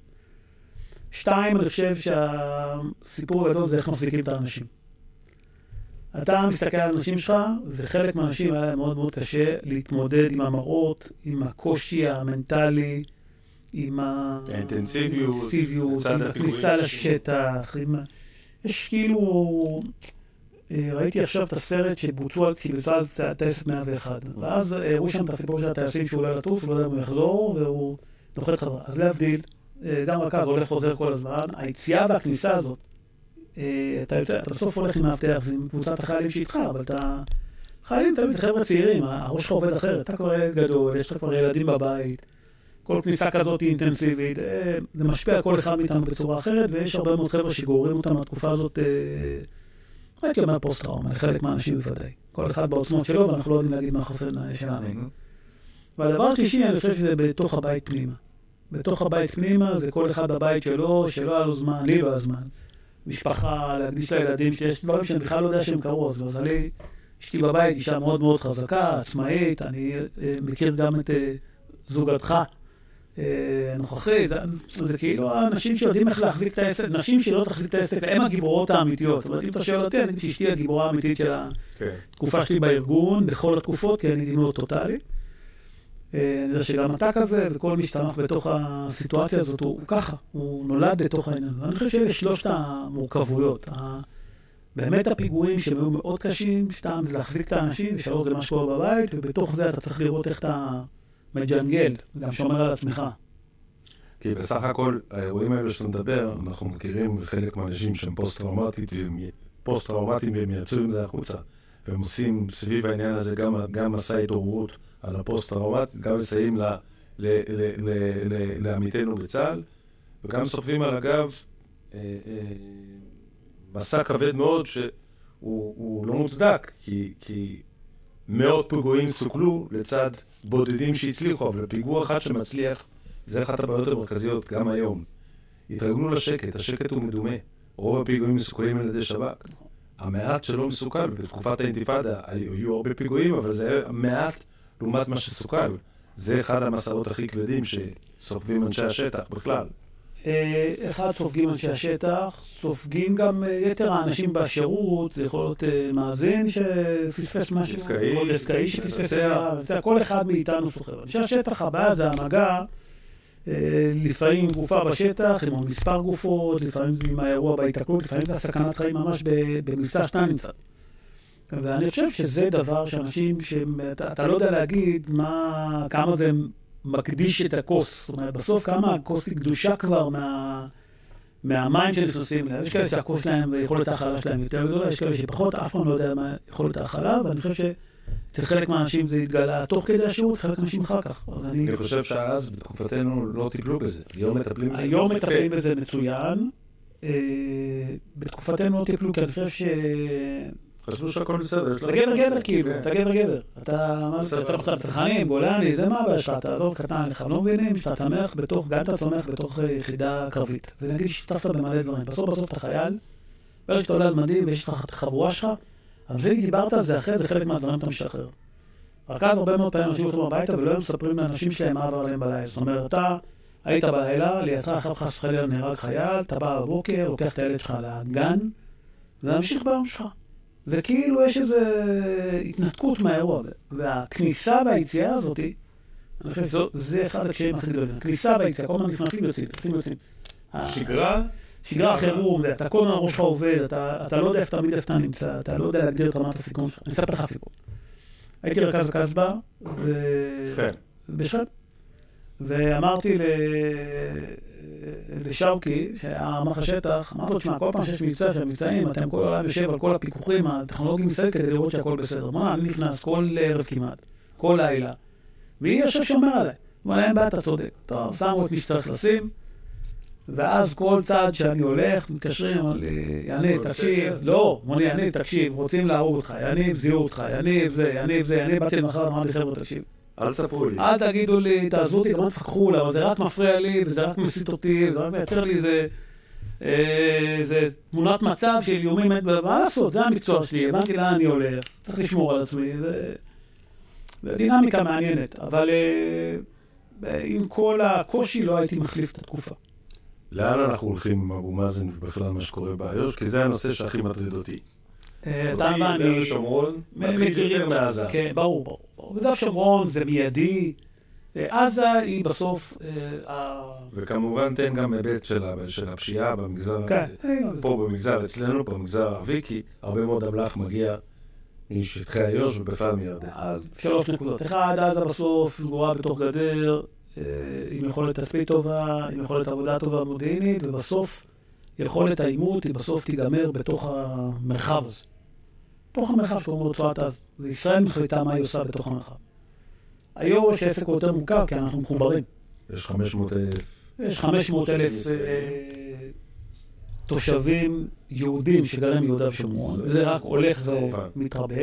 שתיים, אני חושב שהסיפור הגדול זה איך מחזיקים את האנשים. אתה מסתכל על האנשים שלך, וחלק מהאנשים היה להם מאוד מאוד קשה להתמודד עם המראות, עם הקושי המנטלי, עם האינטנסיביות, עם הכניסה לשטח, עם... יש כאילו... אה, ראיתי עכשיו את הסרט שבוצעו על טייסת 101, ואז הראו שם את הסיפור של הטייסים שהוא עולה לטוס, לא יודע אם הוא יחזור, והוא נוחת חזרה. אז להבדיל, אה, גם רכז הולך חוזר כל הזמן, היציאה והכניסה הזאת אה, אתה יוצא, אתה בסוף הולך עם מאבטח ועם קבוצת החיילים שאיתך, אבל אתה... חיילים תמיד חבר'ה צעירים, הראש שלך עובד אחרת, אתה כבר ילד גדול, יש לך כבר ילדים בבית, כל כניסה כזאת היא אינטנסיבית, אה, זה משפיע על כל אחד מאיתנו בצורה אחרת, ויש הרבה מאוד חבר'ה שגוררים אותם מהתקופה הזאת, אה, הייתי אומר פוסט-טראומה, לחלק מהאנשים בוודאי. כל אחד בעוצמות שלו, ואנחנו לא יודעים להגיד מה החוסן שלנו. והדבר השלישי, אני חושב שזה בתוך הבית פנימה. בתוך הבית פנימה זה כל אחד בבית שלו, שלא היה לו זמן, לי לא היה זמן. משפחה, להקדיש לילדים שלי, יש דברים שאני בכלל לא יודע שהם קרו, אז למזלי, אשתי בבית אישה מאוד מאוד חזקה, עצמאית, אני אה, מכיר גם את אה, זוגתך הנוכחי, אה, זה, זה כאילו האנשים שיודעים איך להחזיק את העסק, נשים שיודעות להחזיק את העסק, הן הגיבורות האמיתיות. זאת אומרת, אם אתה שואל אותי, אני אגיד שאשתי הגיבורה האמיתית של כן. התקופה שלי בארגון, בכל התקופות, כי אני מאוד טוטאלי. אה, אני יודע שגם אתה כזה, וכל מי שצמח בתוך הסיטואציה הזאת הוא, הוא ככה, הוא נולד לתוך העניין הזה. אני חושב שאלה שלושת המורכבויות. באמת הפיגועים שהם היו מאוד קשים, שתיים זה להחזיק את האנשים, ושלוש זה מה שקורה בבית, ובתוך זה אתה צריך לראות איך אתה מג'נגל, גם שומר על עצמך. כי בסך הכל, האירועים האלו שאתה מדבר, אנחנו מכירים חלק מהאנשים שהם פוסט-טראומטיים והם יצאו עם זה החוצה. והם עושים סביב העניין הזה גם, גם מסע התעוררות. על הפוסט-טראומט, גם מסייעים לעמיתינו בצה"ל, וגם סוחבים על הגב אה, אה, מסע כבד מאוד שהוא לא מוצדק, כי, כי מאות פיגועים סוכלו לצד בודדים שהצליחו, אבל פיגוע אחד שמצליח זה אחת הבעיות המרכזיות גם היום. התרגלו לשקט, השקט הוא מדומה. רוב הפיגועים מסוכלים על ידי שב"כ. המעט שלא מסוכל, בתקופת האינתיפאדה היו הרבה פיגועים, אבל זה היה מעט לעומת מה שסוכל. זה אחד המסעות הכי כבדים שסוחבים אנשי השטח בכלל. אה, אחד, סופגים אנשי השטח, סופגים גם אה, יתר האנשים בשירות, זה יכול להיות אה, מאזין שפספס משהו, יכול להיות עסקאי שפספס כל אחד מאיתנו סוחר. אנשי השטח, הבעיה זה המגע, לפעמים עם גופה בשטח, עם מספר גופות, לפעמים עם האירוע בהיתקלות, לפעמים זה הסכנת חיים ממש במבצע שאתה נמצא. ואני חושב שזה דבר שאנשים, שאתה אתה לא יודע להגיד מה, כמה זה מקדיש את הכוס. זאת אומרת, בסוף כמה הכוס היא קדושה כבר מה, מהמים שנכנסים אליה. יש כאלה שהכוס שלהם ויכולת ההכלה שלהם יותר גדולה, יש כאלה שפחות, אף פעם לא יודע מה יכולת ההכלה, ואני חושב שאצל חלק מהאנשים זה התגלה תוך כדי השירות, חלק מהאנשים אחר כך. אז אני... אני חושב שאז, בתקופתנו, לא טיפלו בזה. היום מטפלים בזה. היום. מטפלים בזה מצוין. אה, בתקופתנו לא טיפלו, כי אני חושב. חשבו שהכל בסדר. אתה גבר גבר כאילו. אתה גבר גבר. אתה, מה זה, אתה אתה בתחנים, גולני, זה מה הבעיה שלך, עזוב קטן, לך לא מבינים שאתה צומח בתוך, גם אתה צומח בתוך אה, יחידה קרבית. ונגיד שהשתתפת במלא דברים. בסוף בסוף אתה חייל, ברגע שאתה עולה על מדים ויש לך את החבורה שלך, אז אם דיברת על זה אחרי זה, חלק מהדברים אתה משחרר. רק אז הרבה מאוד פעמים אנשים הולכים הביתה ולא היו מספרים לאנשים שלהם מה עבר עליהם בלילה. זאת אומרת, אתה היית בלילה, לידך אחר חס וחלילה נהרג חייל, אתה בא בבוקר, לוקח את הילד שלך לגן, וממשיך ביום שלך. וכאילו יש איזו התנתקות מהאירוע הזה. והכניסה והיציאה הזאת, אני חושב שזה אחד הקשיים הכי גדולים. הכניסה והיציאה, כל הזמן נכנסים ויוצאים, נכנסים ויוצאים. שגרה? שגרה חירום, זה, אתה כל הזמן הראש שלך עובד, אתה, אתה לא יודע איפה תמיד איפה אתה נמצא, אתה לא יודע להגדיר את רמת הסיכון שלך. אני אספר לך סיפור. הייתי רכז הקסבה, ו... כן. בשכם. ואמרתי לשאוקי, שהיה רמ"ח השטח, אמרתי לו, תשמע, כל פעם שיש מבצע של מבצעים, אתם כל העולם יושב על כל הפיקוחים הטכנולוגיים מסביב כדי לראות שהכל בסדר. מה, אני נכנס כל ערב כמעט, כל לילה, והיא יושב שומר עליי. אמר להם, בעיה, אתה צודק. טוב, שמו את מי שצריך לשים, ואז כל צעד שאני הולך, מתקשרים, יניב, תקשיב, לא, לי, יניב, תקשיב, רוצים להרוג אותך, יניב, זיהו אותך, יניב, זה, יניב, זה, יניב, באתי למחרת, אמרתי, חבר'ה, תקשיב. אל תספרו לי. אל תגידו לי, תעזבו אותי, גם אל תפקחו לה, אבל זה רק מפריע לי, וזה רק מסית אותי, וזה רק מייצר לי איזה, אה, איזה תמונת מצב של איומים, מה לעשות, זה המקצוע שלי, הבנתי לאן אני הולך, צריך לשמור על עצמי, ו... ודינמיקה מעניינת, אבל אה, עם כל הקושי לא הייתי מחליף את התקופה. לאן אנחנו הולכים עם אבו מאזן ובכלל מה שקורה באיו"ש? כי זה הנושא שהכי מטריד אותי. אה, אתה אותי, ואני יהודה ושומרון, מטריד יותר מעזה. כן, ברור, ברור. ביהודה ושומרון זה מיידי, אה, עזה היא בסוף... אה, וכמובן תן גם היבט של הפשיעה במגזר, כן. פה במגזר אצלנו, במגזר הערבי, כי הרבה מאוד אמל"ח מגיע משטחי איו"ש ובכלל מירדן. אז שלוש נקודות. אחד, עזה בסוף סגורה בתוך גדר, אה, עם יכולת כספית טובה, עם יכולת עבודה טובה מודיעינית, ובסוף יכולת העימות היא בסוף תיגמר בתוך המרחב הזה. בתוך המרחב שקוראים רצועת עזה. וישראל מחליטה מה היא עושה בתוך המרחב. היום יש עסק הוא יותר מורכב, כי אנחנו מחוברים. יש 500 אלף. יש 500 אלף ישראל. אה, תושבים יהודים שגרים ביהודה ושומרון, וזה רק הולך. ומתרבה.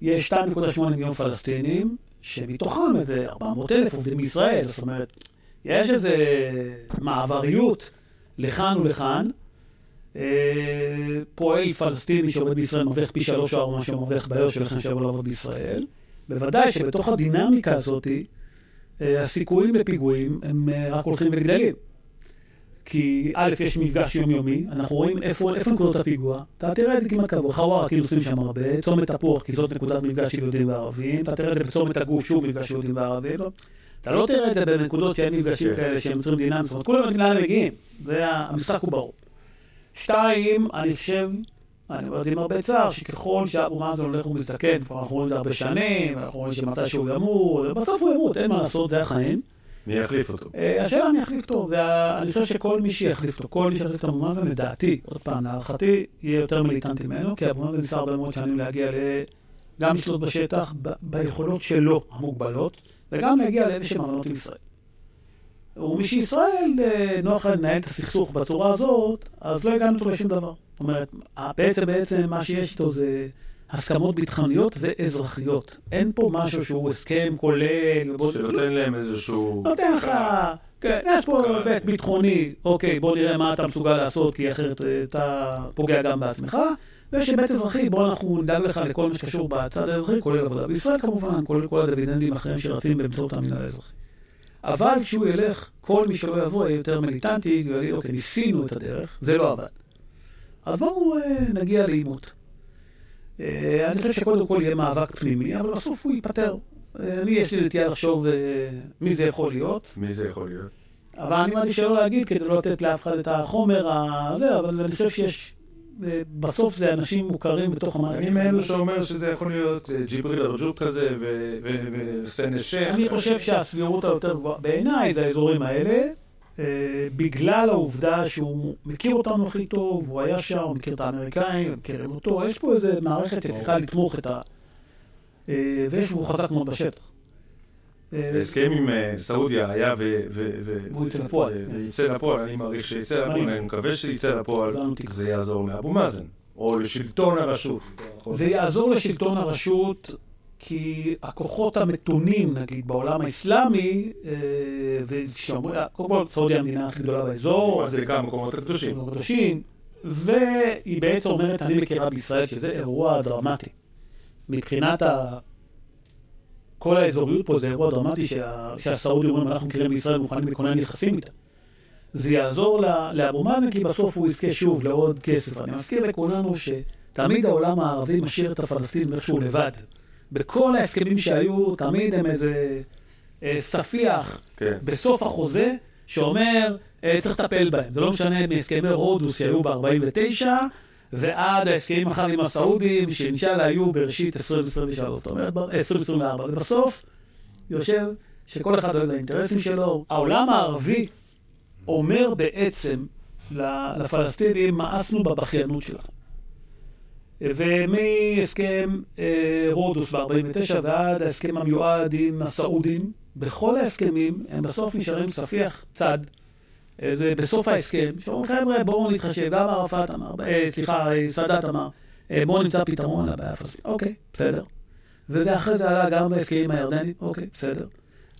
יש 2.8 מיליון פלסטינים, שמתוכם איזה 400 אלף עובדים בישראל, זאת אומרת, יש איזה מעבריות לכאן ולכאן. אה, פועל פלסטיני שעובד בישראל מרוויח פי שלוש או שהוא מרוויח באיו"ש ולכן שיבוא לעבוד בישראל. בוודאי שבתוך הדינמיקה הזאת, אה, הסיכויים לפיגועים הם אה, רק הולכים וגדלים. כי א', יש מפגש יומיומי, אנחנו רואים איפה, איפה נקודות הפיגוע, אתה תראה את זה כמעט קבוע, חווארה כי נוסעים שם הרבה, צומת תפוח כי זאת נקודת מפגש של יהודים וערבים, אתה תראה את זה בצומת הגוש שוב מפגש של יהודים וערבים? אתה לא תראה את זה בנקודות שאין מפגשים. כאלה שהם יוצרים דינמיים, זאת אומרת, כולם הם מגיעים, המשחק הוא ברור. שתיים, אני חושב, אני אומר את זה עם הרבה צער, שככל שאבו מאזן הולך ומזדקן, כבר אנחנו רואים את זה הרבה שנים, אנחנו רואים שמתי שהוא ימות, בסוף הוא ימות, אין מה לעשות, זה החיים. מי יחליף אותו? אה, השאלה מי יחליף אותו, ואני חושב שכל מי שיחליף אותו, כל מי שיחליף את אבו מאזן, לדעתי, עוד פעם, להערכתי, יהיה יותר מיליטנטי ממנו, כי אבו מאזן ניסה הרבה מאוד שנים להגיע ל... גם לשלוט בשטח, ביכולות שלו המוגבלות, וגם להגיע לאיזשהם הבנות עם ישראל. ומששישראל אה, נוח לנהל את הסכסוך בצורה הזאת, אז לא הגענו אותו לשום דבר. זאת אומרת, בעצם בעצם מה שיש איתו זה הסכמות ביטחוניות ואזרחיות. אין פה משהו שהוא הסכם כולל, שנותן להם איזשהו... נותן לך כן, יש פה היבט ביטחוני, אוקיי, בוא נראה מה אתה מסוגל לעשות, כי אחרת אה, אתה פוגע גם בעצמך. ויש היבט אזרחי, בוא אנחנו נדאג לך לכל מה שקשור בצד האזרחי, כולל עבודה בישראל כמובן, כולל כל הדיבידנדים האחרים שרצים באמצעות המינהל האזרחי. אבל כשהוא ילך, כל מי שלא יבוא יהיה יותר מיליטנטי, ויגיד, אוקיי, ניסינו את הדרך, זה לא עבד. אז בואו אה, נגיע לעימות. אה, אני חושב שקודם כל יהיה מאבק פנימי, אבל בסוף הוא ייפטר. אה, אני, יש לי נטייה לחשוב מי זה יכול להיות. מי זה יכול להיות? אבל אני מעדיף שלא להגיד כדי לא לתת לאף אחד את החומר הזה, אבל אני חושב שיש בסוף זה אנשים מוכרים בתוך המערכת. אני מאלו שאומר שזה יכול להיות ג'יבריל ארג'וב כזה וסן א-שייח. אני חושב שהסבירות היותר גבוהה, בעיניי זה האזורים האלה, בגלל העובדה שהוא מכיר אותנו הכי טוב, הוא היה שם, הוא מכיר את האמריקאים, מכירים אותו, יש פה איזה מערכת שצריכה לתמוך את ה... ויש, הוא חזק מאוד בשטח. הסכם עם סעודיה היה והוא יצא לפועל. יצא לפועל, אני מעריך שיצא לפועל, אני מקווה שיצא לפועל, זה יעזור לאבו מאזן, או לשלטון הרשות. זה יעזור לשלטון הרשות, כי הכוחות המתונים, נגיד, בעולם האסלאמי, קודם כל, סעודיה המדינה הכי גדולה באזור. אז זה גם מקומות הקדושים. והיא בעצם אומרת, אני מכירה בישראל שזה אירוע דרמטי. מבחינת ה... כל האזוריות פה זה אירוע דרמטי שה, שהסעודים אומרים, אנחנו מכירים בישראל מוכנים לכונן יחסים איתם. זה יעזור לאבו מאזן, כי בסוף הוא יזכה שוב לעוד כסף. אני מזכיר לכולנו שתמיד העולם הערבי משאיר את הפלסטינים איכשהו לבד. בכל ההסכמים שהיו, תמיד הם איזה אה, ספיח כן. בסוף החוזה, שאומר, אה, צריך לטפל בהם. זה לא משנה מהסכמי רודוס שהיו ב-49, ועד ההסכמים אחר עם הסעודים, שאינשאללה היו בראשית 2023, זאת אומרת, 2024. ובסוף יושב שכל אחד דואג לאינטרסים שלו. העולם הערבי אומר בעצם לפלסטינים, מאסנו בבכיינות שלכם. ומהסכם אה, רודוס ב-49 ועד ההסכם המיועד עם הסעודים, בכל ההסכמים הם בסוף נשארים ספיח צד. זה בסוף ההסכם, שאומרים חבר'ה בואו נתחשב, גם ערפאת אמר, אה, סליחה, סאדאת אמר, אה, בואו נמצא פתרון לבעיה הפלסטינית, אוקיי, בסדר. וזה אחרי זה עלה גם בהסכמים הירדנים, אוקיי, בסדר.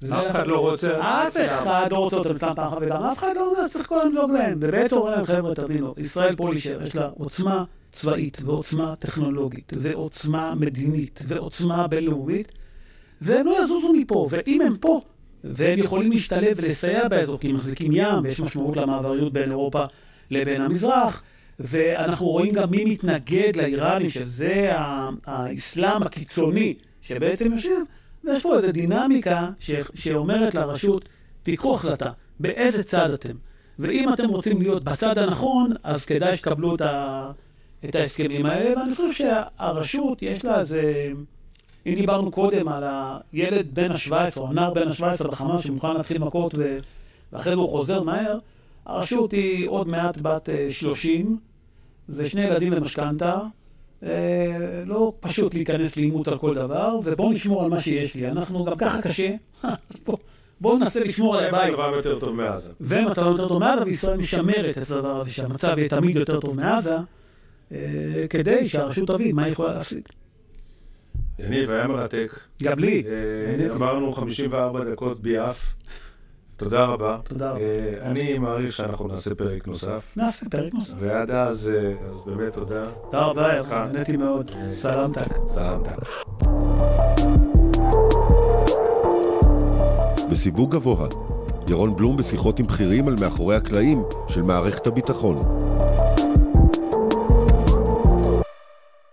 אף אחד לא רוצה... אף אחד לא רוצה אותם סתם פעם וגם אף אחד לא אומר, צריך כל הזמן לדאוג להם. ובעצם אומרים להם, חבר'ה, תבינו, ישראל פה להישאר, יש לה עוצמה צבאית ועוצמה טכנולוגית ועוצמה מדינית ועוצמה בינלאומית, והם לא יזוזו מפה, ואם הם פה, והם יכולים להשתלב ולסייע באזור, כי הם מחזיקים ים, ויש משמעות למעבריות בין אירופה לבין המזרח, ואנחנו רואים גם מי מתנגד לאיראנים, שזה האסלאם הקיצוני, שבעצם יושב, ויש פה איזו דינמיקה ש, שאומרת לרשות, תיקחו החלטה, באיזה צד אתם. ואם אתם רוצים להיות בצד הנכון, אז כדאי שתקבלו את, ה, את ההסכמים האלה, ואני חושב שהרשות, יש לה איזה... אם דיברנו קודם על הילד בן ה-17, או הנער בן ה-17 בחמאס שמוכן להתחיל מכות ואחרי זה הוא חוזר מהר, הרשות היא עוד מעט בת 30, אה, זה שני ילדים במשכנתה, אה, לא פשוט להיכנס לעימות על כל דבר, ובואו נשמור על מה שיש לי. אנחנו גם ככה קשה, בואו ננסה לשמור על הבית. ומצבם יותר טוב מעזה. ומצבם יותר טוב מעזה, וישראל משמרת את הדבר הזה, שהמצב יהיה תמיד יותר טוב מעזה, אה, כדי שהרשות תבין מה היא יכולה להפסיק. יניב, היה מרתק. גם לי. עברנו 54 דקות ביעף. תודה רבה. תודה רבה. אני מעריך שאנחנו נעשה פרק נוסף. נעשה פרק נוסף. ועד אז, אז באמת תודה. תודה רבה, נהניתי מאוד. סלמתק. סלמתק. בסיווג גבוה, ירון בלום בשיחות עם בכירים על מאחורי הקלעים של מערכת הביטחון.